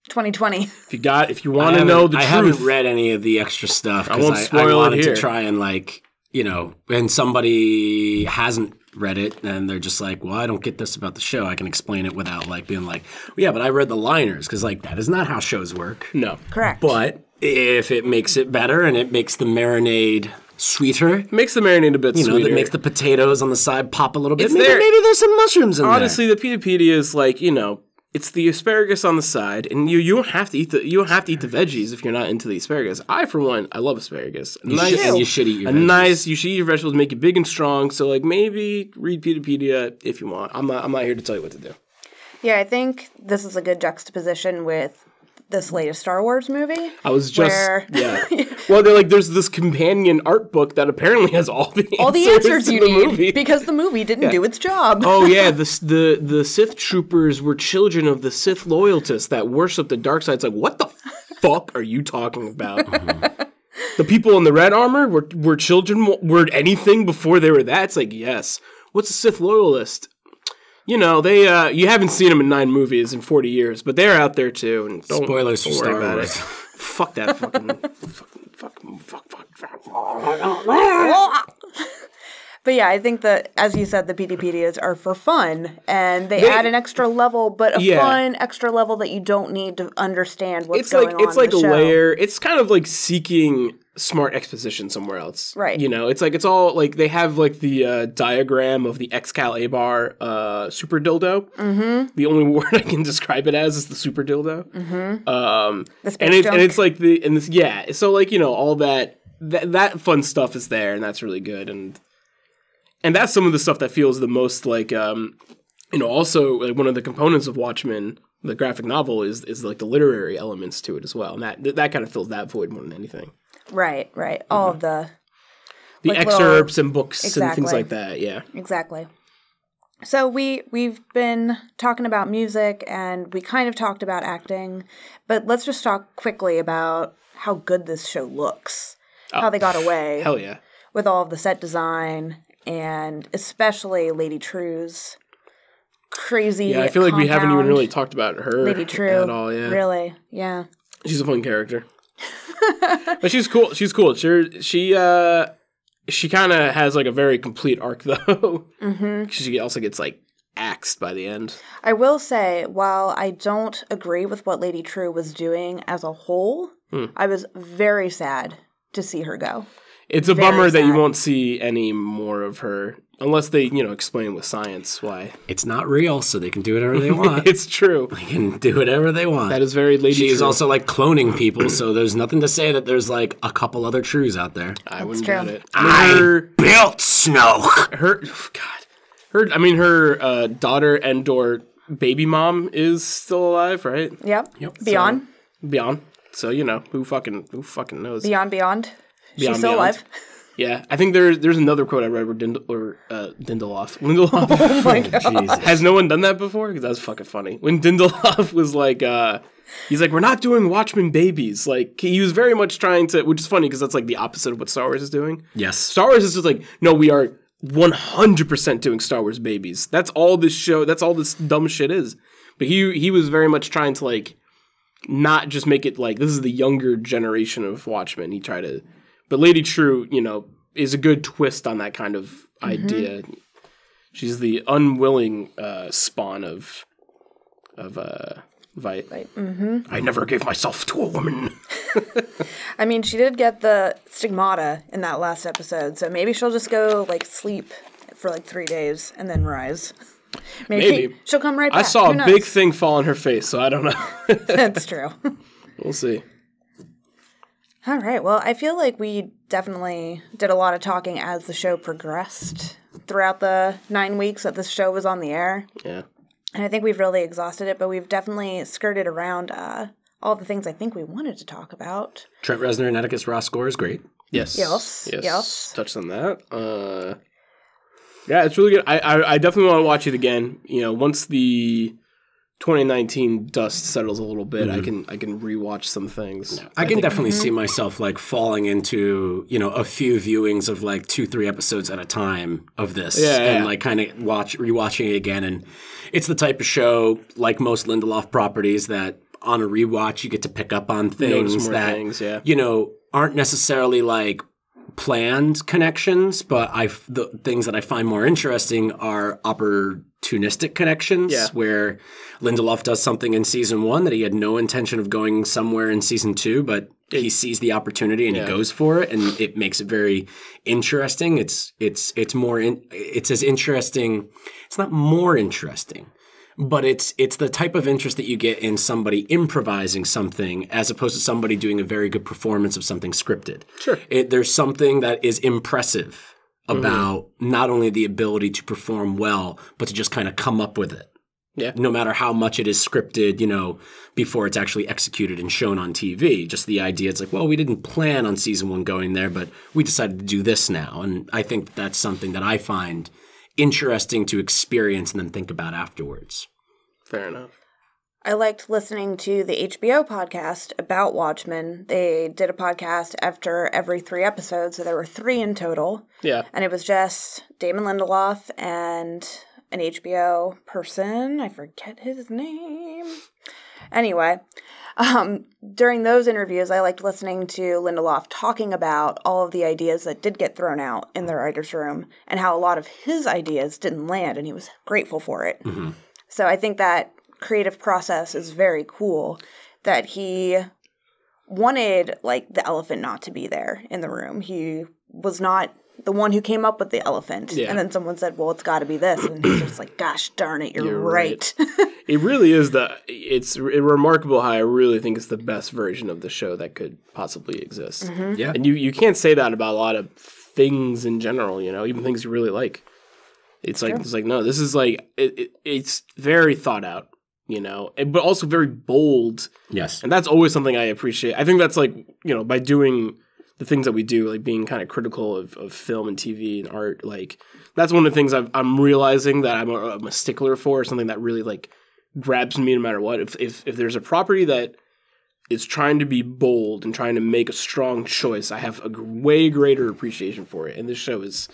2020. If you got, if you want to know the I truth, haven't read any of the extra stuff I because won't I, spoil it wanted here. to try and like you know when somebody hasn't read it and they're just like, well, I don't get this about the show. I can explain it without like being like, well, yeah, but I read the liners because like that is not how shows work. no, Correct. But if it makes it better and it makes the marinade sweeter, it makes the marinade a bit sweeter. you know, sweeter. that makes the potatoes on the side pop a little bit. Maybe, there. maybe there's some mushrooms in there. honestly the Peteypedia is like you know. It's the asparagus on the side, and you you don't have to eat the you don't have to eat the veggies if you're not into the asparagus. I, for one, I love asparagus. A there. nice, You should- and you should eat your a veggies. nice. You should eat your vegetables, make it big and strong. So like maybe read Peteypedia if you want. I'm not I'm not here to tell you what to do. yeah, I think this is a good juxtaposition with this latest Star Wars movie. I was just Where- yeah. Well, they're like there's this companion art book that apparently has all the All the answers answers to you the need movie. because the movie didn't do its job. Oh yeah, the the the Sith troopers were children of the Sith loyalists that worship the dark side. It's like, what the fuck are you talking about? Mm-hmm. the people in the red armor were were children. Were anything before they were that? It's like, yes. What's a Sith loyalist? You know, they uh you haven't seen them in nine movies in forty years, but they're out there too. And don't, Spoilers don't worry Star about Wars. it. Fuck that fucking fucking fuck fuck fuck fuck. But yeah, I think that as you said, the PDPDs are for fun, and they, They- add an extra level, but a Yeah. fun extra level that you don't need to understand what's it's going like on. it's like in a show. layer it's kind of like seeking smart exposition somewhere else Right. you know it's like it's all like they have like the uh, diagram of the excalibur uh super dildo mm-hmm. the only word i can describe it as is the super dildo mm-hmm. um and it's and it's like the and this yeah so like you know all that that that fun stuff is there and that's really good and and that's some of the stuff that feels the most like um you know also like one of the components of watchmen the graphic novel is is like the literary elements to it as well and that that kind of fills that void more than anything right, right. All mm-hmm. of the the Like little- excerpts and books and things like that yeah exactly. So we we've been talking about music, and we kind of talked about acting, but let's just talk quickly about how good this show looks, how oh, they got away. Oh, hell yeah with all of the set design and especially Lady Trieu's crazy. yeah i feel like we haven't even really talked about her Lady Trieu at all yeah Really, yeah. she's a fun character but she's cool she's cool she she uh she kind of has like a very complete arc though mm-hmm. she also gets like axed by the end I will say, while I don't agree with what Lady Trieu was doing as a whole, Hmm. I was very sad to see her go. It's a Very bummer that you won't see any more of her unless they, you know, explain with science why. It's not real, so they can do whatever they want. it's true. they can do whatever they want. That is very lady. She's true. also like cloning people, so there's nothing to say that there's like a couple other trues out there. I wouldn't true. doubt it. I mean, her, built Snoke. her, God, her. I mean, her uh, daughter and or baby mom is still alive, right? Yep. Yep. Beyond, Beyond. So you know who fucking who fucking knows? beyond, beyond. Beyond, She's still beyond. alive. Yeah, I think there's there's another quote I read where Dind- or uh, Lindelof Oh my god. Has no one done that before? Because that's fucking funny. When Dindeloff was like, uh, he's like, we're not doing Watchmen babies. Like, he was very much trying to, which is funny because that's like the opposite of what Star Wars is doing. Yes. Star Wars is just like, no, we are 100% doing Star Wars babies. That's all this show, that's all this dumb shit is. But he he was very much trying to like not just make it like this is the younger generation of Watchmen. He tried to, but Lady Trieu, you know, is a good twist on that kind of idea. She's the unwilling uh, spawn of of uh, Vi- I never gave myself to a woman. I mean, she did get the stigmata in that last episode, so maybe she'll just go like sleep for like three days and then rise. Maybe, Maybe. she'll come right back. I saw Who a knows? big thing fall on her face, so I don't know. That's true. we'll see. All right. Well, I feel like we definitely did a lot of talking as the show progressed throughout the nine weeks that this show was on the air. Yeah. And I think we've really exhausted it, but we've definitely skirted around uh, all the things I think we wanted to talk about. Trent Reznor and Atticus Ross score is great. Yes. Yes, Yes. yes. Touched on that. Uh, yeah, it's really good. I, I, I definitely want to watch it again. You know, once the 2019 dust settles a little bit, I mm-hmm. can I can rewatch some things. I can definitely see mm-hmm. myself like falling into you know a few viewings of like two three episodes at a time of this, Yeah, yeah, and yeah. like kind of watch rewatching it again. And it's the type of show like most Lindelof properties that on a rewatch you get to pick up on things that things, yeah. you know aren't necessarily like planned connections, but I the things that I find more interesting are opportunistic connections Yeah. where Lindelof does something in season one that he had no intention of going somewhere in season two, but he sees the opportunity and Yeah. he goes for it, and it makes it very interesting. It's it's it's more in, it's as interesting. It's not more interesting. But it's it's the type of interest that you get in somebody improvising something as opposed to somebody doing a very good performance of something scripted. Sure. It, there's something that is impressive mm-hmm. about not only the ability to perform well, but to just kind of come up with it. Yeah. No matter how much it is scripted, you know, before it's actually executed and shown on TV. Just the idea, it's like, well, we didn't plan on season one going there, but we decided to do this now. And I think that's something that I find interesting to experience and then think about afterwards. Fair enough. I liked listening to the HBO podcast about Watchmen. They did a podcast after every three episodes, so there were three in total. Yeah. And it was just Damon Lindelof and an HBO person. I forget his name. Anyway, um, during those interviews, I liked listening to Lindelof talking about all of the ideas that did get thrown out in the writer's room and how a lot of his ideas didn't land, and he was grateful for it. So I think that creative process is very cool that he wanted like the elephant not to be there in the room. He was not the one who came up with the elephant. Yeah. And then someone said, "Well, it's got to be this." And he's just like, "Gosh darn it, you're, You're right." It really is the. It's re- remarkable how I really think it's the best version of the show that could possibly exist. Mm-hmm. Yeah. And you you can't say that about a lot of things in general. You know, even things you really like. It's like it's like no, this is like it, it, it's very thought out. You know, and- but also very bold. Yes. And that's always something I appreciate. I think that's like, you know, by doing the things that we do, like being kind of critical of, of film and TV and art, like that's one of the things I've, I'm realizing that I'm a, I'm a stickler for, something that really like grabs me no matter what. If, if, if there's a property that is trying to be bold and trying to make a strong choice, I have a way greater appreciation for it. And this show is,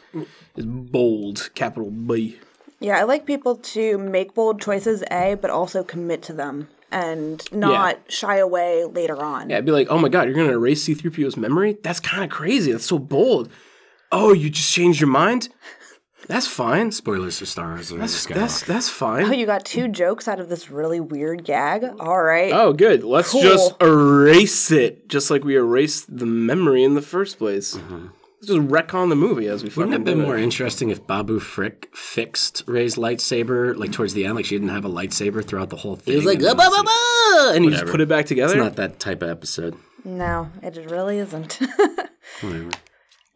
is bold, capital B. yeah, I like people to make bold choices, a, but also commit to them and not shy away later on. Yeah, I'd be like, oh my god, you're gonna erase C3PO's memory? That's kind of crazy. That's so bold. Oh, you just changed your mind? That's fine. Spoilers for Star Wars. That's that's that's Oh, you got two jokes out of this really weird gag. All right. Oh, good. Let's Cool. just erase it, just like we erased the memory in the first place. Let's just wreck on the movie as we fucking Wouldn't it have been do more interesting if Babu Frick fixed Rey's lightsaber like towards the end, like she didn't have a lightsaber throughout the whole thing? He was like, and "Ah, then bah, bah, bah," and he just put it back together. It's not that type of episode. No, it really isn't. Whatever.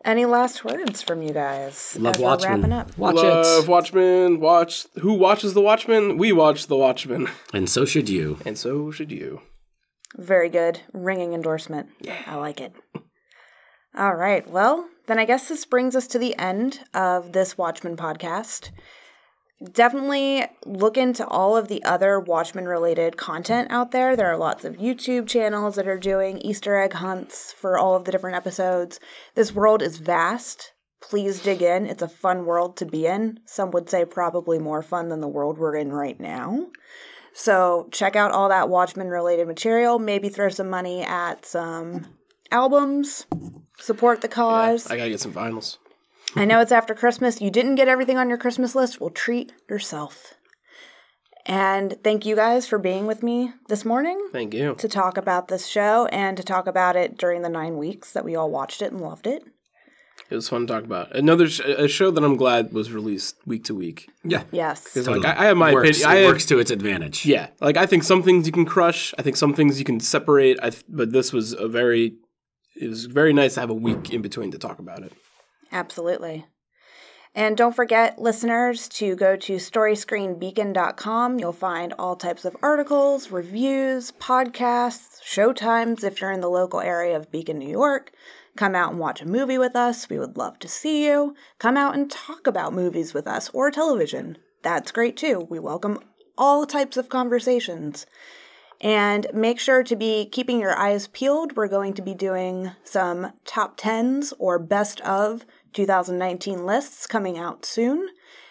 Any last words from you guys? Love Watchmen. wrapping up. Watch Love it. Watchmen. Watch who watches the Watchmen? We watch the Watchmen, And so should you. and so should you. Very good. Ringing endorsement. Yeah. I like it. All right. Well, then I guess this brings us to the end of this Watchmen podcast. Definitely look into all of the other Watchmen related content out there. There are lots of YouTube channels that are doing Easter egg hunts for all of the different episodes. This world is vast. Please dig in. It's a fun world to be in. Some would say probably more fun than the world we're in right now. So check out all that Watchmen related material. Maybe throw some money at some albums. Support the cause. I gotta get some vinyls. I know it's after Christmas. You didn't get everything on your Christmas list. Well, treat yourself. And thank you guys for being with me this morning Thank you. to talk about this show and to talk about it during the nine weeks that we all watched it and loved it. It was fun to talk about. Another sh- a show that I'm glad was released week to week. Yeah. Yes. Because like I, I have my works, opinion. I it have- works to its advantage. Yeah, like I think some things you can crush. I think some things you can separate. I th- but this was a very, it was very nice to have a week in between to talk about it. Absolutely. And don't forget, listeners, to go to storyscreenbeacon.com. You'll find all types of articles, reviews, podcasts, showtimes if you're in the local area of Beacon, New York. Come out and watch a movie with us. We would love to see you. Come out and talk about movies with us or television. That's great too. We welcome all types of conversations. And make sure to be keeping your eyes peeled. We're going to be doing some top 10s or best of 2019 lists coming out soon.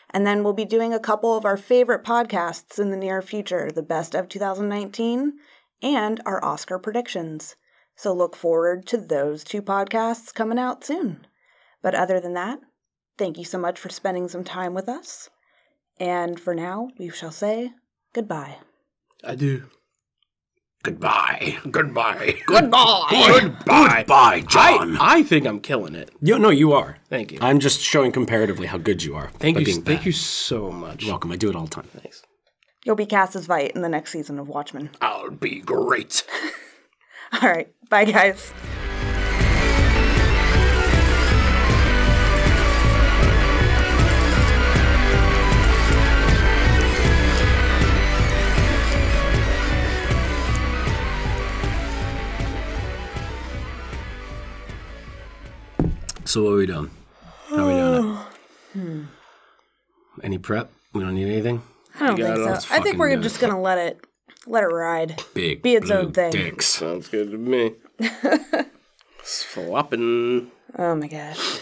And then we'll be doing a couple of our favorite podcasts in the near future the best of 2019 and our Oscar predictions. So look forward to those two podcasts coming out soon. But other than that, thank you so much for spending some time with us. And for now, we shall say goodbye. I do. Goodbye. Goodbye. Goodbye. Goodbye. Goodbye, John. I, I think I'm killing it. you, no, you are. Thank you. I'm just showing comparatively how good you are. Thank you. being Thank bad. you so much. You're welcome. I do it all the time. Thanks. You'll be cast as Veidt in the next season of Watchmen. I'll be great. All right. Bye, guys. So what are we doing? How are we doing it? Oh. Any prep? We don't need anything. I don't You got think it. so. Let's I think fucking we're do just gonna let it let it ride. Big Be its blue own thing. Dicks. Sounds good to me. Flopping. Oh my gosh.